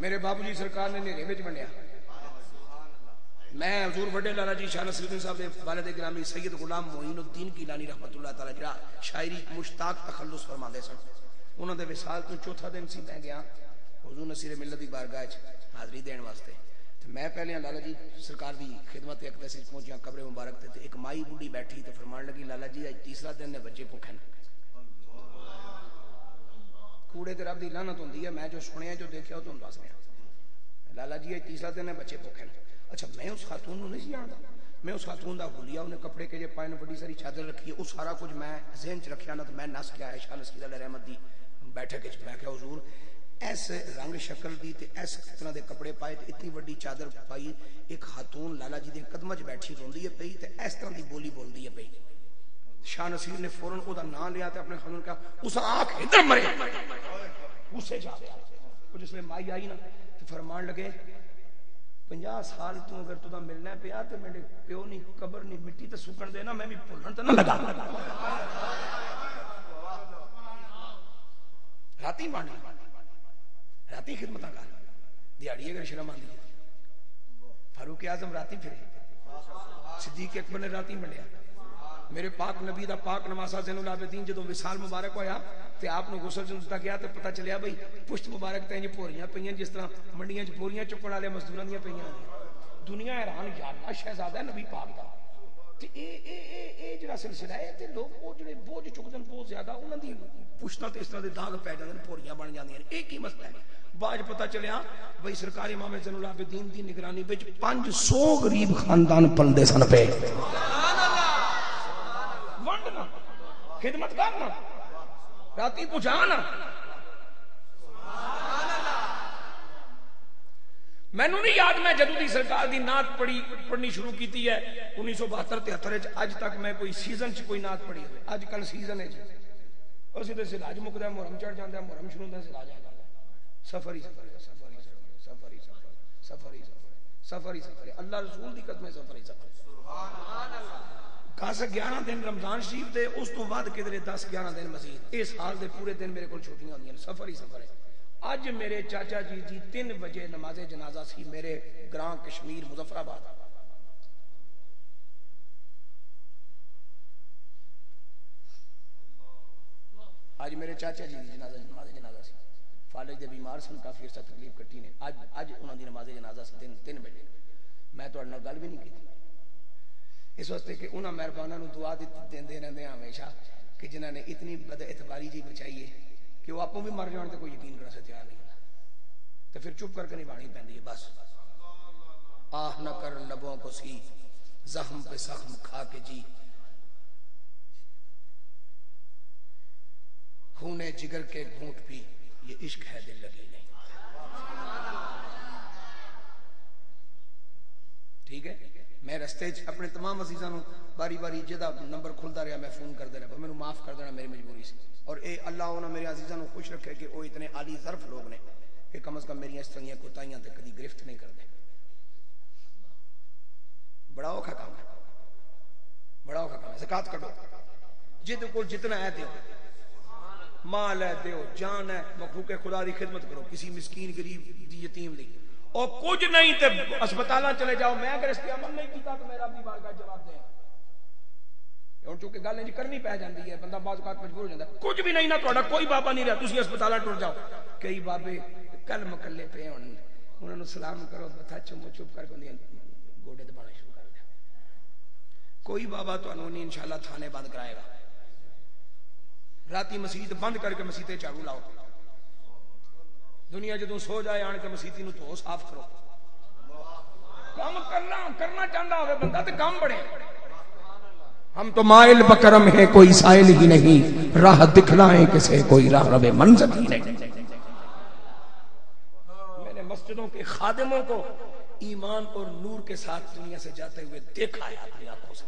मेरे बाबू जी सरकार ने नेरे में बनिया मैं हजूर बड़े लाला जी शाह नसरुद्दीन साहब के बारे के ग्रामी सैयद गुलाम मोइन उद्दीन की लानी रहमत जरा शायरी मुश्ताक तखलुस फरमाते सन। उन्होंने विशाल तो चौथा दिन से मैं गया हजू नसीरे मिल की बारगाह हाजरी देने वास्ते। तो मैं पहले लाला जी सरकार की खिदमत एक दस पहुँचा कबरे मुबारक थे एक माई बुढ़ी बैठी तो फरमान लगी, लाला जी अ तीसरा दिन ने बच्चे भुखे ਕੂੜੇ ਤੇ ਰੱਬ ਦੀ ਲਾਨਤ ਹੁੰਦੀ ਹੈ ਮੈਂ ਜੋ ਸੁਣਿਆ ਜੋ ਦੇਖਿਆ ਉਹ ਤੁਹਾਨੂੰ ਦੱਸ ਰਿਹਾ ਲਾਲਾ ਜੀ ਇਹ ਤੀਸਰਾ ਦਿਨ ਹੈ ਬੱਚੇ ਭੁੱਖੇ ਨੇ ਅੱਛਾ ਮੈਂ ਉਸ ਖਾਤੂਨ ਨੂੰ ਨਹੀਂ ਜਾਣਦਾ ਮੈਂ ਉਸ ਖਾਤੂਨ ਦਾ ਹੁਲੀਆ ਉਹਨੇ ਕੱਪੜੇ ਕੇ ਜੇ ਪਾਏ ਨੇ ਵੱਡੀ ਸਾਰੀ ਚਾਦਰ ਰੱਖੀ ਹੈ ਉਹ ਸਾਰਾ ਕੁਝ ਮੈਂ ਜ਼ਿਹਨ ਚ ਰੱਖਿਆ ਨਾ ਤਾਂ ਮੈਂ ਨਸ ਕੇ ਆਇਆ ਸ਼ਾਹ ਨਸਕੀ ਦਾ ਰਹਿਮਤ ਦੀ ਬੈਠਕ ਵਿੱਚ ਮੈਂ ਕਿਹਾ ਹਜ਼ੂਰ ਇਸ ਰੰਗ ਸ਼ਕਲ ਦੀ ਤੇ ਇਸ ਤਰ੍ਹਾਂ ਦੇ ਕੱਪੜੇ ਪਾਏ ਤੇ ਇਤਨੀ ਵੱਡੀ ਚਾਦਰ ਪਾਈ ਇੱਕ ਖਾਤੂਨ ਲਾਲਾ ਜੀ ਦੇ ਕਦਮਾਂ 'ਚ ਬੈਠੀ ਰੋਂਦੀ ਹੈ ਪਈ ਤੇ ਇਸ ਤਰ੍ਹਾਂ ਦੀ ਬੋਲੀ शाह नसीर ने फ़ौरन ओदा ना लिया अपने खानून का। उस आँख इधर मरे। उसे जिसमें माई आई ना तो फरमान लगे पंजा साल तू अगर तुदा मिलना पिया तो मेरे प्यो नी कबर नी मिट्टी तो सुकन देना, मैं भी भुलन तो ना लगा रात राती बांड खिदमत कर। दिहाड़ी अगर शर्म आती फारूक आज़म राती फिरे। सिद्दीक अकबर ने राती मिले मेरे पाक नबी का पाक नवासा जैन उलाबीन जो विशाल मुबारक होया तो आपने गुसल दिता गया तो पता चलिया बई पुष्ट मुबारक तो इंजी भोरियाँ पिस तरह मंडिया च बोरिया चुकने वाले मजदूर दिन पुनिया हैरान जानना शहजादा नबी पाक का सिलसिला है बोझ चुकते हैं बन जाए की मसला है? बी सरकारी मामले जनूल की निगरानी सौ गरीब खानदान पलते सन पे। ਖਿਦਮਤ ਕਰਨਾ ਰਾਤੀ ਪੁਜਾਣਾ ਮੈਨੂੰ ਨਹੀਂ ਯਾਦ ਮੈਂ ਜਦੋਂ ਦੀ ਸਰਕਾਰ ਦੀ ਨਾਤ ਪੜੀ ਪੜਨੀ ਸ਼ੁਰੂ ਕੀਤੀ ਹੈ 1972 73 ਵਿੱਚ ਅੱਜ ਤੱਕ ਮੈਂ ਕੋਈ ਸੀਜ਼ਨ 'ਚ ਕੋਈ ਨਾਤ ਪੜੀ ਹੋਵੇ ਅੱਜ ਕੱਲ ਸੀਜ਼ਨ ਹੈ ਜੀ ਅਸੀਂ ਤੇ ਸਿਲਾਜ ਮੁਕਦਾ ਮੁਹਰਮ ਚੜ ਜਾਂਦਾ ਮੁਹਰਮ ਸ਼ੁਰੂ ਹੁੰਦਾ ਸਿਲਾਜ ਆ ਜਾਂਦਾ ਸਫਰ ਹੀ ਸਫਰ ਹੈ, ਸਫਰ ਹੀ ਸਫਰ ਹੈ, ਸਫਰ ਹੀ ਸਫਰ ਹੈ, ਸਫਰ ਹੀ ਸਫਰ ਹੈ, ਸਫਰ ਹੀ ਸਫਰ ਹੈ। ਅੱਲਾਹ ਰਸੂਲ ਦੀ ਕਦਮੇ ਸਫਰ ਹੀ ਸਫਰ ਕਸ 11 ਦਿਨ ਰਮਜ਼ਾਨ ਸ਼ਰੀਫ ਦੇ ਉਸ ਤੋਂ ਬਾਅਦ ਕਿਧਰੇ 10 11 ਦਿਨ ਮਜ਼ੀਦ ਇਹ ਸਾਲ ਦੇ ਪੂਰੇ ਦਿਨ ਮੇਰੇ ਕੋਲ ਛੁੱਟੀਆਂ ਹੁੰਦੀਆਂ ਨੇ ਸਫਰ ਹੀ ਸਫਰ ਹੈ ਅੱਜ ਮੇਰੇ ਚਾਚਾ ਜੀ ਦੀ 3 ਵਜੇ ਨਮਾਜ਼ੇ ਜਨਾਜ਼ਾ ਸੀ ਮੇਰੇ ਗ੍ਰਾਂ ਕਸ਼ਮੀਰ ਮੁਜ਼ਫਰਾਬਾਦ ਅੱਜ ਮੇਰੇ ਚਾਚਾ ਜੀ ਦੀ ਜਨਾਜ਼ਾ ਨਮਾਜ਼ੇ ਜਨਾਜ਼ਾ ਸੀ ਫਾਲਿਜ ਦੇ ਬਿਮਾਰ ਸਨ ਕਾਫੀ ਅਰਸਾ ਤਕਲੀਫ ਕੱਟੀ ਨੇ ਅੱਜ ਅੱਜ ਉਹਨਾਂ ਦੀ ਨਮਾਜ਼ੇ ਜਨਾਜ਼ਾ ਸੀ 3 3 ਵਜੇ ਮੈਂ ਤੁਹਾਡੇ ਨਾਲ ਗੱਲ ਵੀ ਨਹੀਂ ਕੀਤੀ ਇਸ ਵਾਸਤੇ ਕਿ ਉਹਨਾਂ ਮਹਿਰਬਾਨਾਂ ਨੂੰ ਦੁਆ ਦਿੱਤੀ ਦਿੰਦੇ ਰਹਿੰਦੇ ਆ ਹਮੇਸ਼ਾ ਕਿ ਜਿਨ੍ਹਾਂ ਨੇ ਇਤਨੀ ਬਦ ਇਤਬਾਰੀ ਜੀ ਬਚਾਈ ਹੈ ਕਿ ਉਹ ਆਪੋਂ ਵੀ ਮਰ ਜਾਣ ਤੇ ਕੋਈ ਯਕੀਨ ਕਰਨ ਸੇ ਤਿਆਰ ਨਹੀਂ ਹੁੰਦਾ ਤੇ ਫਿਰ ਚੁੱਪ ਕਰਕੇ ਨਿਭਾਣੀ ਪੈਂਦੀ ਹੈ ਬਸ ਆਹ ਨਾ ਕਰ ਲਬੋਂ ਕੋ ਸੀ ਜ਼ਖਮ पे ਜ਼ਖਮ खा के जी खूने जिगर के घूंट भी ये इश्क है दिल लगी नहीं ਠੀਕ ਹੈ मैं रस्ते अपने तमाम अजीजा बारी बारी जिदा नंबर खुलता रहा, मैं फ़ोन करता रहा मैं माफ़ कर देना मेरी मजबूरी से। और ये अल्लाह उन्होंने मेरे अजीजा खुश रखे कि वो इतने आली जरफ लोग ने कि कम अज कम मेरी इस तरह कोताइया तो कभी गिरफ्त नहीं करते बड़ा औखा काम है। बड़ा औखा काम है। जक़ात कटो जिद को जितना है दो माल है दो जान है, मखलूक खुदा की खिदमत करो। किसी मिसकीन, गरीब यतीम की और कुछ नहीं तो अस्पताल चले जाओ। मैं अगर इस अमल नहीं किया तो मेरा अपनी बार का जवाब दें। और चूँकि गल इंज करनी पै जाती है, बंदा बाद मजबूर हो जाता कुछ भी नहीं ना थोड़ा कोई बाबा नहीं रहा तुम अस्पताल टुट जाओ। कई बाबे कल मकले पे होने उन्होंने सलाम करो बथा चुमो चुप करके गोडे दबाने शुरू कर दिया कोई बाबा तो नहीं इंशाला थाने बंद कराएगा। राती मसीत बंद करके मसीते चाड़ू लाओ। दुनिया जो सो जाए आ मसीती धो तो साफ़ करो। कम करना करना चाहता हो बंदा तो कम बने। हम तो माइल बकरम है कोई साइल ही नहीं। राह दिखना है किसे कोई राह रवे मंजर ही नहीं। मैंने मस्जिदों के खादिमों को ईमान और नूर के साथ दुनिया से जाते हुए देखा है अपनी आँखों से।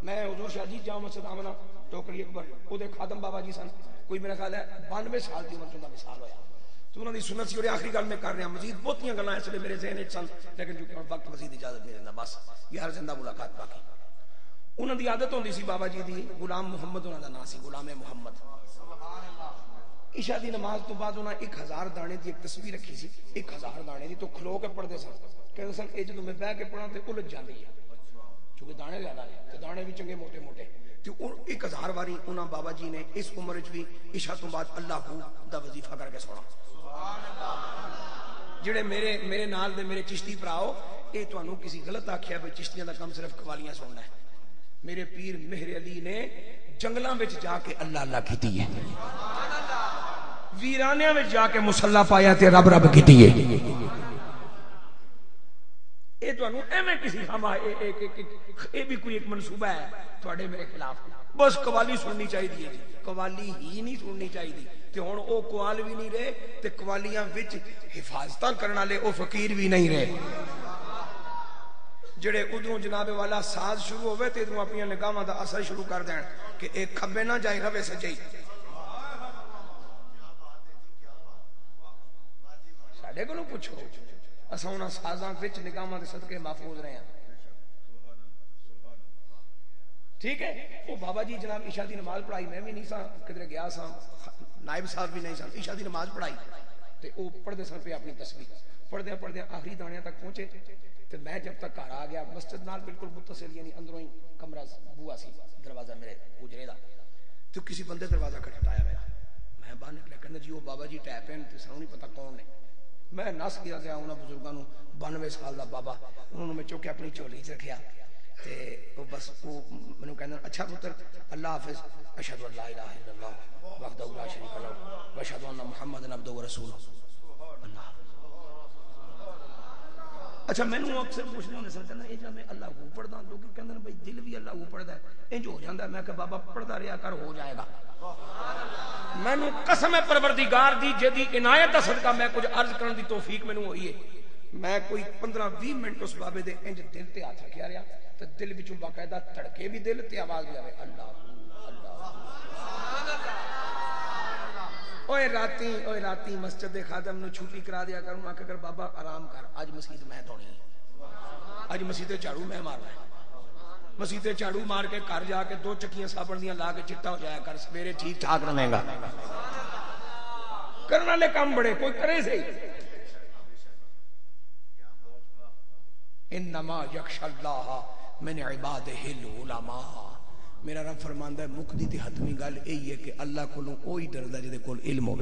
मैं हजूर शाह जी, जाओ मसद आमना, टोकरी अकबर। ओदे खादम बाबा जी सन। कोई मेरा ख्याल है, बानवे साल की उम्र का विशाल होया। तो उन्होंने सुनत सी और आखिरी गल मैं कर रहा। मजीद बहुत गल् इसलिए मेरे जहन सन, लेकिन जो वक्त मजीद इजाज़त नहीं देता बस यार ज़िंदा मुलाकात बाकी। उन्होंने आदत होंगी सी बाबा जी की गुलाम मुहम्मद, उन्होंने नाम से गुलाम ए मुहम्मद। ईशा की नमाज़ तो बाद उन्होंने एक हज़ार दाने की एक तस्वीर रखी थी एक हज़ार दाने की तो खलो के पढ़ते सर कहते सर ये जो मैं बह के पढ़ा तो उलझ जाती है चूँकि दाने ज़्यादा ने तो दाने भी चंगे मोटे मोटे तो एक हज़ार बारी उन्होंने बाबा जी ने इस उम्र च भी इशा तो बाद अल्लाह का वजीफा करके सोना जेडे मेरे मेरे नाल मेरे चिश्ती भरा यह तो किसी गलत आख्या चिश्तियों का काम सिर्फ़ कवालियाँ सुनना है। मेरे पीर मेहरे अली ने जंगलों में जाके अल्लाह अल्लाह की वीरानिया जाके मुसला पाया रब रब की ਇਹ ਤੁਹਾਨੂੰ ਐਵੇਂ ਕਿਸੇ ਹਮਾ ਇਹ ਇਹ- ਇਹ- ਇਹ- ਇਹ ਵੀ ਕੋਈ ਇੱਕ ਮਨਸੂਬਾ ਹੈ ਤੁਹਾਡੇ ਮੇਰੇ ਖਿਲਾਫ ਬਸ ਕਵਾਲੀ ਸੁਣਨੀ ਚਾਹੀਦੀ ਹੈ ਜੀ ਕਵਾਲੀ ਹੀ ਨਹੀਂ ਸੁਣਨੀ ਚਾਹੀਦੀ ਤੇ ਹੁਣ ਉਹ ਕਵਾਲ ਵੀ ਨਹੀਂ ਰਹੇ ਤੇ ਕਵਾਲੀਆਂ ਵਿੱਚ ਹਿਫਾਜ਼ਤਾਂ ਕਰਨ ਵਾਲੇ ਉਹ ਫਕੀਰ ਵੀ ਨਹੀਂ ਰਹੇ ਜਿਹੜੇ ਉਧਰੋਂ ਜਨਾਬੇ ਵਾਲਾ ਸਾਜ਼ ਸ਼ੁਰੂ ਹੋਵੇ ਤੇ ਇਧਰੋਂ ਆਪਣੀਆਂ ਨਿਗਾਹਾਂ ਦਾ ਅਸਰ ਸ਼ੁਰੂ ਕਰ ਦੇਣ ਕਿ ਇਹ ਖੱਬੇ ਨਾ ਜਾਏ ਰਵੇ ਸੱਜੇ ਸਾਡੇ ਕੋਲੋਂ ਪੁੱਛੋ असा उन्होंने साजा बिच निगाह के सदके महफूज रहे हैं ठीक है? वो बाबा जी जनाब ईशा की नमाज़ पढ़ाई मैं भी नहीं सा किधर गया स, नायब साहब भी नहीं सन ईशा की नमाज़ पढ़ाई। तो वो पढ़ते सर पे अपनी तस्वीर पढ़द्या पढ़द्या आखिरी दाणिया तक पहुँचे तो मैं जब तक घर आ गया, मस्जिद न बिल्कुल मुतसिल यानी अंदरों ही कमरा बुआ सी, दरवाज़ा मेरे गुजरे का तो किसी बंदे दरवाज़ा खटखटाया मेरा। मैं बाहर निकला कहना जी, वो बाबा जी टैप हैं सू नहीं पता कौन है मैं नस किया गया उन्होंने बजुर्गों बानवे साल का बाबा, उन्होंने मैं चुके अपनी झोली च रखिया बस वो मैं कहने अच्छा पुत्र अल्लाह हाफिज अशद अल्लाह वखदउला शरीफ अल्लाह वशद उन्ना मुहम्मद नबदो रसूल अल्लाह। अच्छा मैं अक्सर पूछने होने सर कहना यह मैं अल्लाह को पढ़ता लोग कहते हैं भाई दिल भी अल्लाह को पढ़ता है, इंज हो जाता है, मैं क्या बाबा, पढ़ता रहा कर, हो जाएगा। मैं कसम है परवरदिगार दी जी इनायत का सदका मैं कुछ अर्ज़ करने की तोफीक मैं हो मैं कोई पंद्रह भी मिनट उस बाबे के इंज दिल से हाथ रखा रहा तो दिल बिचों बाकायदा धड़के भी दिल से आवाज़ भी आए अल्लाह अल्लाह। ओए राती ओए राती मस्जिद खादम ने छुट्टी करा दिया करूँ आके कर, बाबा, आराम कर। आज मस्जिद मैं धोनी आज मस्जिद झाड़ू मैं मारना है। मसीह झाड़ू मार के घर जाके दो चक्कियाँ साबण दिया ला के चिट्टा हो जाया कर। सवेरे ठीक ठाक रहेगा करने वाले काम बड़े, कोई करे सही इन नमा यक्ष मैंने इबाद हिल उलामा। मेरा रब फरमान है मुक्ति दी हतमी गल यही है कि अल्लाह को डरदा जिदे को इल्म हो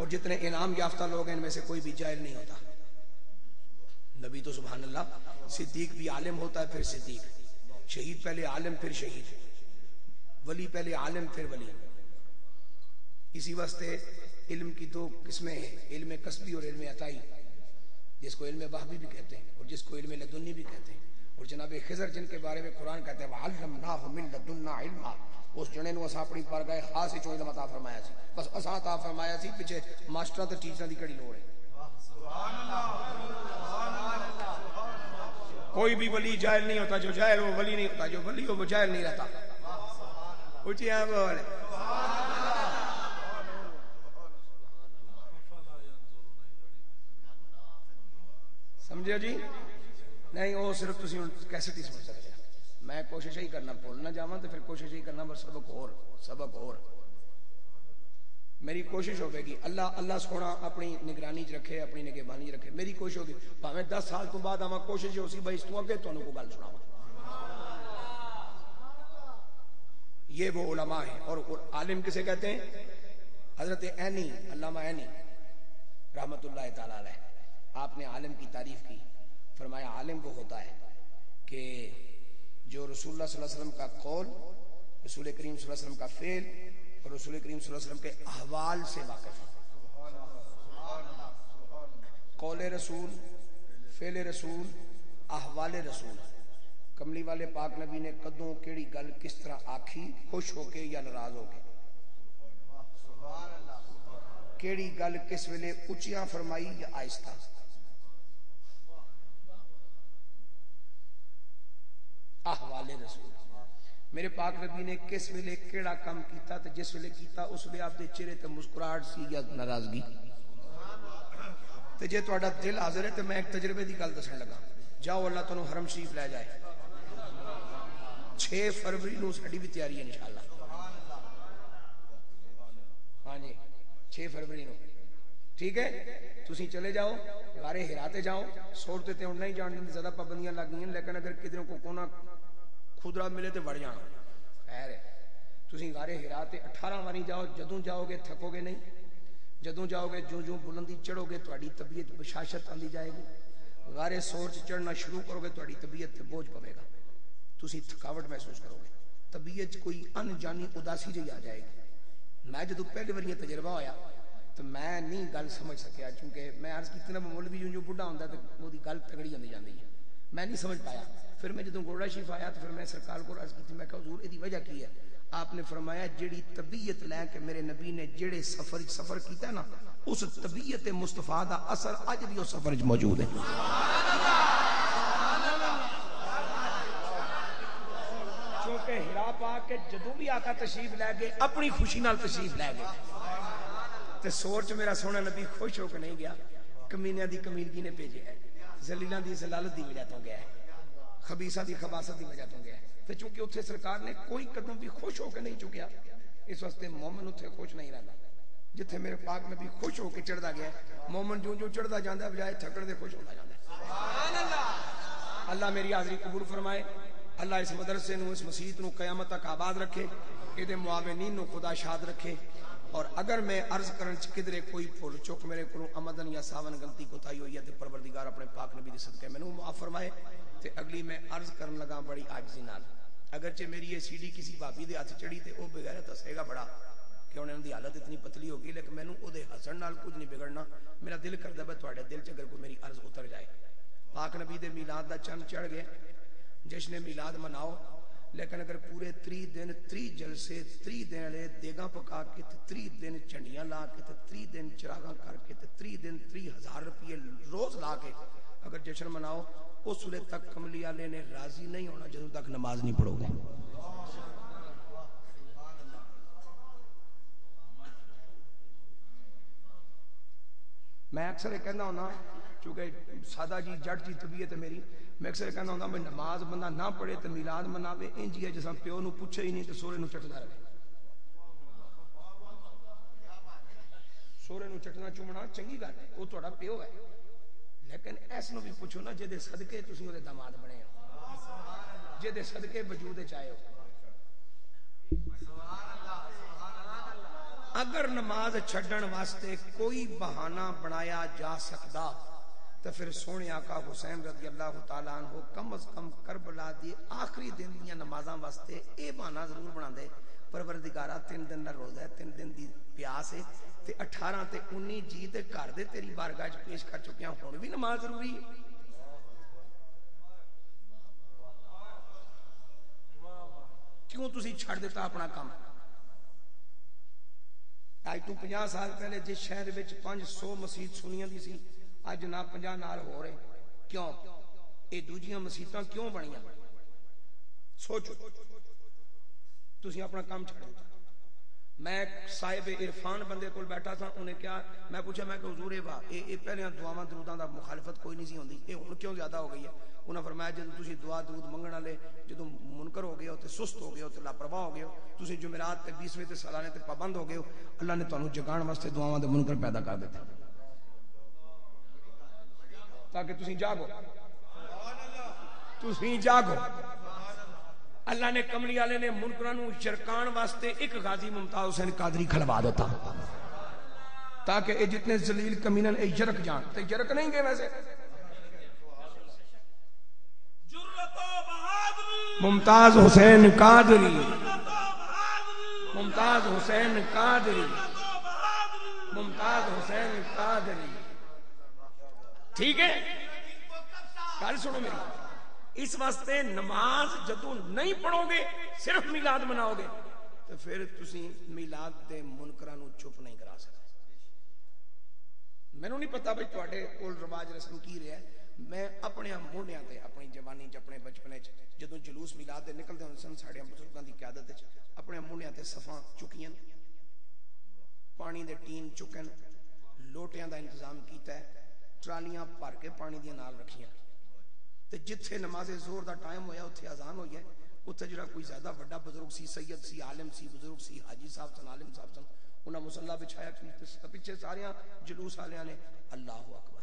और जितने इनाम याफ्ता लोग हैं, इनमें से कोई भी जाहिल नहीं होता। नबी तो सुबह अल्लाह सिद्दीक भी आलिम होता है, फिर सिद्दीक। शहीद पहले आलिम, फिर शहीद। वली पहले आलिम, फिर वली। इसी वास्ते इल्म की दो किस्में हैं इल्म कस्बी और इल्म अताई जिसको इल्म बहबी भी कहते हैं और जिसको इल्म लदुन्नी भी कहते हैं। और जनाब खजर जिनके बारे में कुरान कहते हैं उस जने अपनी पर गए खास ही चोई मता फरमाया सी। बस असा ता फरमाया सी, पीछे मास्टर तो टीचर की कड़ी लोड़ है। कोई भी वली जायल नहीं होता, जो जायल वो वली नहीं होता, जो वली हो वो जायल नहीं रहता। बोले। समझे जी? ਨਹੀਂ ਉਹ ਸਿਰਫ ਤੁਸੀਂ ਹੁਣ ਕੈਸੇਟ ਹੀ ਸੁਣ ਸਕਦੇ ਹੋ ਮੈਂ ਕੋਸ਼ਿਸ਼ ਹੀ ਕਰਨਾ ਭੁੱਲ ਨਾ ਜਾਵਾਂ ਤੇ ਫਿਰ ਕੋਸ਼ਿਸ਼ ਹੀ ਕਰਨਾ ਬਸ ਸਬਕ ਹੋਰ ਸਬਕ ਹੋਰ ਮੇਰੀ ਕੋਸ਼ਿਸ਼ ਹੋਵੇਗੀ ਅੱਲਾ ਅੱਲਾ ਸੋਹਣਾ ਆਪਣੀ ਨਿਗਰਾਨੀ 'ਚ ਰੱਖੇ ਆਪਣੀ ਨਿਗਹਿਬਾਨੀ 'ਚ ਰੱਖੇ ਮੇਰੀ ਕੋਸ਼ਿਸ਼ ਹੋਗੀ ਭਾਵੇਂ 10 ਸਾਲ ਤੋਂ ਬਾਅਦ ਆਵਾਂ ਕੋਸ਼ਿਸ਼ ਹੋ ਸੀ ਬਈ ਇਸ ਤੋਂ ਅੱਗੇ ਤੁਹਾਨੂੰ ਕੋਈ ਗੱਲ ਸੁਣਾਵਾਂ ये वो उलमा है और, और आलिम किसे कहते हैं हजरत ऐनी अल्लामा ऐनी रहमतुल्लाह ताला अलैह आपने आलिम की तारीफ की फरमाया, आलिम वो होता है कि जो रसूल वसल्लम का कौल, रसूल करीम वसल्लम का फेल और रसूल करीम वसल्लम के अहवाल से वाकिफ है। कौल रसूल, फेल रसूल, अहवाल रसूल। कमली वाले पाक नबी ने कदों केड़ी गल किस तरह आखी, खुश होके या नाराज़ होके? केड़ी गल किस वेले उचिया फरमाई या आहिस्ता? आहवाले रसूल। मेरे पाक नबी ने किस वे केड़ा काम किया तो जिस वे किया उस वे आपके चेहरे से मुस्कुराहट सी या नाराज़गी? जे थोड़ा दिल हाजिर है तो मैं एक तजर्बे की गल दसन लगा। जाओ अल्लाह तुम हरम शरीफ लै जाए। छे फरवरी को साड़ी भी तैयारी है इंशाला हाँ जी, छे फरवरी को ਠੀਕ ਹੈ ਤੁਸੀਂ ਚਲੇ ਜਾਓ ਗਾਰੇ ਹਿਰਾ ਤੇ ਜਾਓ ਸੋਰ ਤੇ ਤੇ ਹੁਣ ਨਹੀਂ ਜਾਣ ਦੀ ਜ਼ਿਆਦਾ ਪਾਬੰਦੀਆਂ ਲੱਗ ਗਈਆਂ ਲੇਕਿਨ ਅਗਰ ਕਿਤੇ ਕੋ ਕੋਨਾ ਖੁਦਰਾ ਮਿਲੇ ਤੇ ਵੜ ਜਾਣਾ ਖੈਰ ਹੈ ਤੁਸੀਂ ਗਾਰੇ ਹਿਰਾ ਤੇ 18 ਵਾਰੀ ਜਾਓ ਜਦੋਂ ਜਾਓਗੇ ਥਕੋਗੇ ਨਹੀਂ ਜਦੋਂ ਜਾਓਗੇ ਜੋ ਜੋ ਬੁਲੰਦੀ ਚੜੋਗੇ ਤੁਹਾਡੀ ਤਬੀਅਤ ਬਸ਼ਾਸ਼ਤ ਆਂਦੀ ਜਾਏਗੀ ਗਾਰੇ ਸੋਰ ਚ ਚੜਨਾ ਸ਼ੁਰੂ ਕਰੋਗੇ ਤੁਹਾਡੀ ਤਬੀਅਤ ਤੇ ਬੋਝ ਪਵੇਗਾ ਤੁਸੀਂ ਥਕਾਵਟ ਮਹਿਸੂਸ ਕਰੋਗੇ ਤਬੀਅਤ 'ਚ ਕੋਈ ਅਣਜਾਣੀ ਉਦਾਸੀ ਜਿਹੀ ਆ ਜਾਏਗੀ ਮੈਂ ਜਦੋਂ तो मैं नहीं गल समझ सकया क्योंकि मैं अर्ज़ कितना मौलवी यूँ जो बुढ़ा हों तो वो गल तगड़ी आती जाती है मैं नहीं समझ पाया। फिर मैं जो गोड़ा शरीफ आया तो फिर मैं सरकार को अर्ज़ की मैं हजूर यदि वजह की है आपने फरमाया जी तबीयत लैके मेरे नबी ने जेड़े सफ़र सफ़र किया ना, उस तबीयत मुस्तफ़ा का असर अज भी उस सफ़र मौजूद है हिरा पा के जो भी आका तशरीफ़ लै गए अपनी खुशी तशरीफ़ लै गए ਤੇ ਸੋਰ ਚ ਮੇਰਾ ਸੋਹਣਾ ਨਬੀ ਖੁਸ਼ ਹੋ ਕੇ ਨਹੀਂ ਗਿਆ ਕਮੀਨਿਆਂ ਦੀ ਕਮੀਨਗੀ ਨੇ ਭੇਜਿਆ ਜ਼ਲੀਲਾਂ ਦੀ ਜ਼ਲਾਲਤ ਦੀ ਵਜ੍ਹਾ ਤੋਂ ਗਿਆ ਖਬੀਸਾ ਦੀ ਖਬਾਸਤ ਦੀ ਵਜ੍ਹਾ ਤੋਂ ਗਿਆ ਤੇ ਕਿਉਂਕਿ ਉੱਥੇ ਸਰਕਾਰ ਨੇ ਕੋਈ ਕਦਮ ਵੀ ਖੁਸ਼ ਹੋ ਕੇ ਨਹੀਂ ਚੁੱਕਿਆ ਇਸ ਵਾਸਤੇ ਮੂਮਨ ਉੱਥੇ ਖੁਸ਼ ਨਹੀਂ ਰਹਿੰਦਾ ਜਿੱਥੇ ਮੇਰੇ ਪਾਕ ਨਬੀ ਖੁਸ਼ ਹੋ ਕੇ ਚੜਦਾ ਗਿਆ ਮੂਮਨ ਜੂੰ ਜੂੰ ਚੜਦਾ ਜਾਂਦਾ ਬਜਾਏ ਥੱਕਣ ਦੇ ਖੁਸ਼ ਹੁੰਦਾ ਜਾਂਦਾ ਸੁਭਾਨ ਅੱਲਾਹ ਅੱਲਾਹ ਮੇਰੀ ਹਾਜ਼ਰੀ ਕਬੂਲ ਫਰਮਾਏ ਅੱਲਾਹ ਇਸ ਮਦਰਸੇ ਨੂੰ ਇਸ ਮਸਜਿਦ ਨੂੰ ਕਿਆਮਤ ਤੱਕ ਆਬਾਦ ਰੱਖੇ ਇਹਦੇ ਮੁਆਵਿਨੀਨ ਨੂੰ ਖੁਦਾ ਸ਼ਾਦ ਰੱਖੇ और अगर मैं अर्ज़ करण किधरे कोई फुर चुक मेरे को अमदन या सावन गलती कोताही हुई है परवरदिगार अपने पाक ने भी दे सदके, मैनू माफ़ फरमाए ते अगली मैं अर्ज़ करन लगा बड़ी आजजी नाल। अगर अगरचे मेरी ये सीढ़ी किसी भाभी के हाथ चढ़ी तो वह बगैर दसेगा बड़ा कि उन्हें उनकी हालत इतनी पतली होगी, लेकिन मैं वो हसन नाल कुछ नहीं बिगड़ना। मेरा दिल करता है थोड़े दिल च अगर कोई मेरी अर्ज़ उतर जाए। पाक नबी दे मिलाद का चंद चढ़ गया जश्न मिलाद मनाओ लेकिन अगर पूरे त्री दिन, त्री जलसे, त्री दिन देगा पका के त्री दिन झंडियाँ ला के त्री दिन चिरागा करके त्री दिन त्री हज़ार रुपये रोज ला के अगर जश्न मनाओ, उस वे तक कमली वाले ने राज़ी नहीं होना जो तक नमाज़ नहीं पढ़ोगे। मैं अक्सर कहना होना क्योंकि सादा जी, जट जी तबीयत है मेरी मैं अक्सर कहना होंदा मैं नमाज़ बंदा ना पढ़े तो मिलाद मनावे, इंज है जिस प्यो न पूछे ही नहीं तो सोरे चटदा रहे। सोरे चटना चुमना चंगी गल है वो थोड़ा प्यो है। लेकिन इस भी पूछो ना जे सदके तुम दामाद बने हो जे सदके वजूद चाहे हो। अगर नमाज़ छड़न वास्ते कोई बहाना बनाया जा सकता तो फिर सोने आका हुसैन रज़ी अल्लाह तला कम अज कम करबला के आखिरी दिन दिया नमाजा वास्ते ये बहाना ज़रूर बनाते परवरदिगारा, तीन दिन का रोजा है, तीन दिन की प्यास है तो अठारह से उन्नी जी तो घर दे तेरी बारगाह च पेश कर चुके हैं। हूँ भी नमाज़ ज़रूरी है। क्यों तुम छता अपना काम अज तू पाल पहले जिस शहर में पाँच सौ मसीत सुनिया की सी ਅੱਜ ਨਾ 50 ਨਾਲ ਹੋ ਰਹੇ ਕਿਉਂ ਇਹ ਦੂਜੀਆਂ ਮਸਜਿਦਾਂ ਕਿਉਂ ਬਣੀਆਂ ਸੋਚੋ ਤੁਸੀਂ ਆਪਣਾ ਕੰਮ ਛੱਡ ਦਿੱਤਾ मैं साहिब इरफान बंदे को बैठा था उन्हें क्या मैं पूछा मैं कि हजूर वाह ये, ये पहले दुआव दरूदा का मुखालफत कोई नहीं सी होंगी ये हूँ क्यों ज्यादा हो गई है उन्हें फरमाया जो तुम दुआ दरूद मंगण वाले जो मुनकर हो गए हो तो सुस्त हो गए हो तो लापरवाह हो गए हो तुम जुमेरात के बीसवें ते सालाने ते पाबंद हो गए हो अल्लाह ने तुम्हें जगाण वास्ते दुआव के मुनकर पैदा कर दिता ताकि तुम जागो तुम जागो अल्लाह ने कमली वाले ने मुनकरा चरकान वास्ते एक गाजी मुमताज़ हुसैन कादरी खलवा दिता ताकि ये जितने जलील कमीनन ये यरक जान तो यरक नहीं गए वैसे मुमताज़ हुसैन कादरी मुमताज़ हुसैन कादरी मुमताज़ हुसैन कादरी ठीक है? गल सुनो मेरी। इस वास्ते नमाज़ जो नहीं पढ़ोगे, सिर्फ़ मिलाद मनाओगे तो फिर तुम मिलाद के मुनकर चुप नहीं करा सकते मैं नहीं पता भाई थोड़े को रवाज रस्म की रहा है। मैं अपने मोहनिया से अपनी जवानी च अपने बचपने जो जलूस मिलाद के निकलते होंगे सन साढ़े बजुर्गों की क्यादत अपने मोहनिया से सफ़ा चुकिया पानी के टीन चुकन लोटिया का इंतज़ाम किया ਟਰਾਲੀਆਂ ਭਰ ਕੇ ਪਾਣੀ ਦੀਆਂ ਨਾਲ ਰੱਖੀਆਂ ਤੇ ਜਿੱਥੇ ਨਮਾਜ਼ੇ ਜ਼ੋਰ ਦਾ ਟਾਈਮ ਹੋਇਆ ਉੱਥੇ ਅਜ਼ਾਨ ਹੋਈ ਹੈ ਉੱਥੇ ਜਿਹੜਾ ਕੋਈ ਜ਼ਿਆਦਾ ਵੱਡਾ ਬਜ਼ੁਰਗ ਸੀ ਸੈਯਦ ਸੀ ਆਲਿਮ ਸੀ ਬਜ਼ੁਰਗ ਸੀ ਹਾਜੀ ਸਾਹਿਬ ਸਨ ਆਲਿਮ ਸਾਹਿਬ ਸਨ ਉਹਨਾਂ ਮੁਸੱਲਾ ਵਿਛਾਇਆ ਪਿੱਛੇ- ਪਿੱਛੇ ਸਾਰਿਆਂ ਜਲੂਸ ਵਾਲਿਆਂ ਨੇ ਅੱਲਾਹੁ ਅਕਬਰ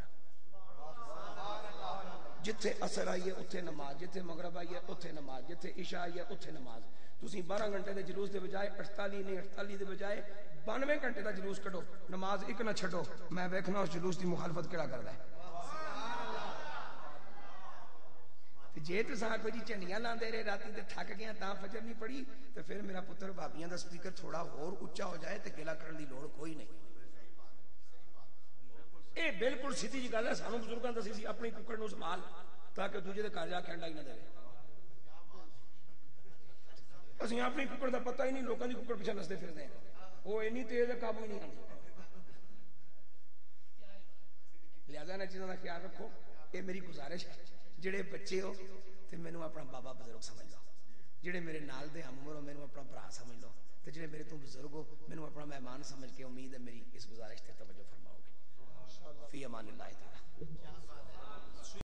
ਜਿੱਥੇ ਅਸਰ ਆਈ ਹੈ ਉੱਥੇ ਨਮਾਜ਼ ਜਿੱਥੇ ਮਗਰਬ ਆਈ ਹੈ ਉੱਥੇ ਨਮਾਜ਼ ਜਿੱਥੇ ਇਸ਼ਾ ਆਈ ਹੈ ਉੱਥੇ ਨਮਾਜ਼ ਤੁਸੀਂ 12 ਘੰਟੇ ਦੇ ਜਲੂਸ ਦੇ ਬਜਾਏ 48 ਨਹੀਂ 48 ਦੇ ਬਜਾਏ 92 ਘੰਟੇ ਦਾ ਜਲੂਸ ਕੱਢੋ ਨਮਾਜ਼ ਇੱਕ ਨਾ ਛੱਡੋ ਮੈਂ ਵੇਖਣਾ ਉਸ ਜਲੂਸ ਦੀ ਮੁਖਾਲਫਤ ਕਿਹੜਾ ਕਰਦਾ ਹੈ ਤੇ ਜੇ ਤੁਸੀਂ ਕੋਈ ਜੀ ਝੰਡੀਆਂ ਲਾਉਂਦੇ ਰਹੇ ਰਾਤੀ ਤੇ ਥੱਕ ਗਿਆ ਤਾਂ ਫਜਰ ਨਹੀਂ ਪੜੀ ਤੇ ਫਿਰ ਮੇਰਾ ਪੁੱਤਰ ਭਾਬੀਆਂ ਦਾ ਸਪੀਕਰ ਥੋੜਾ ਹੋਰ ਉੱਚਾ ਹੋ ਜਾਏ ਤੇ ਗਿਲਾ ਕਰਨ ਦੀ ਲੋੜ ਕੋਈ ਨਹੀਂ ਇਹ ਬਿਲਕੁਲ ਸਿੱਧੀ ਜੀ ਗੱਲ ਹੈ ਸਾਨੂੰ ਬਜ਼ੁਰਗਾਂ ਦੱਸੀ ਸੀ ਆਪਣੀ ਕੁੱਕੜ ਨੂੰ ਸੰਭਾਲ ਤਾਂ ਕਿ ਦੂਜੇ ਦੇ ਘਰ ਜਾ ਕੇ ਅੰਡਾ ਹੀ ਨਾ ਦੇਵੇ ਅਸੀਂ ਆਪਣੀ ਕੁੱਕੜ ਦਾ ਪਤਾ ਹੀ ਨਹੀਂ ਲੋਕਾਂ ਦੀ ਕੁੱਕੜ ਪਿੱਛੇ ਨਸਦੇ ਫਿਰਦੇ ਆ ਉਹ ਇੰਨੀ ਤੇਜ਼ ਹੈ ਕਾਬੂ ਹੀ ਨਹੀਂ ਆਉਂਦੀ ਲਿਆਦਾ ਨਾ ਚੀਜ਼ਾਂ ਦਾ ਖਿਆਲ ਰੱਖੋ ਇਹ ਮੇਰੀ ਗੁਜ਼ਾਰਿਸ਼ ਹੈ ਜਿਹੜੇ ਬੱਚੇ ਹੋ ਤੇ ਮੈਨੂੰ ਆਪਣਾ ਬਾਬਾ ਬਜ਼ੁਰਗ ਸਮਝ ਲਓ ਜਿਹੜੇ ਮੇਰੇ ਨਾਲ ਦੇ ਹਮਉਮਰ ਹੋ ਮੈਨੂੰ ਆਪਣਾ ਭਰਾ ਸਮਝ ਲਓ ਤੇ ਜਿਹੜੇ ਮੇਰੇ ਤੋਂ ਬਜ਼ੁਰਗ ਹੋ ਮੈਨੂੰ ਆਪਣਾ ਮਹਿਮਾਨ ਸਮਝ ਕੇ ਉਮੀਦ ਹੈ ਮੇਰੀ ਇਸ ਗੁਜ਼ਾਰਿਸ਼ ਤੇ ਤਵੱਜੋ ਫਰਮਾਓਗੇ ਫੀ ਅਮਾਨ ਅੱਲਾਹ ਤਾਲਾ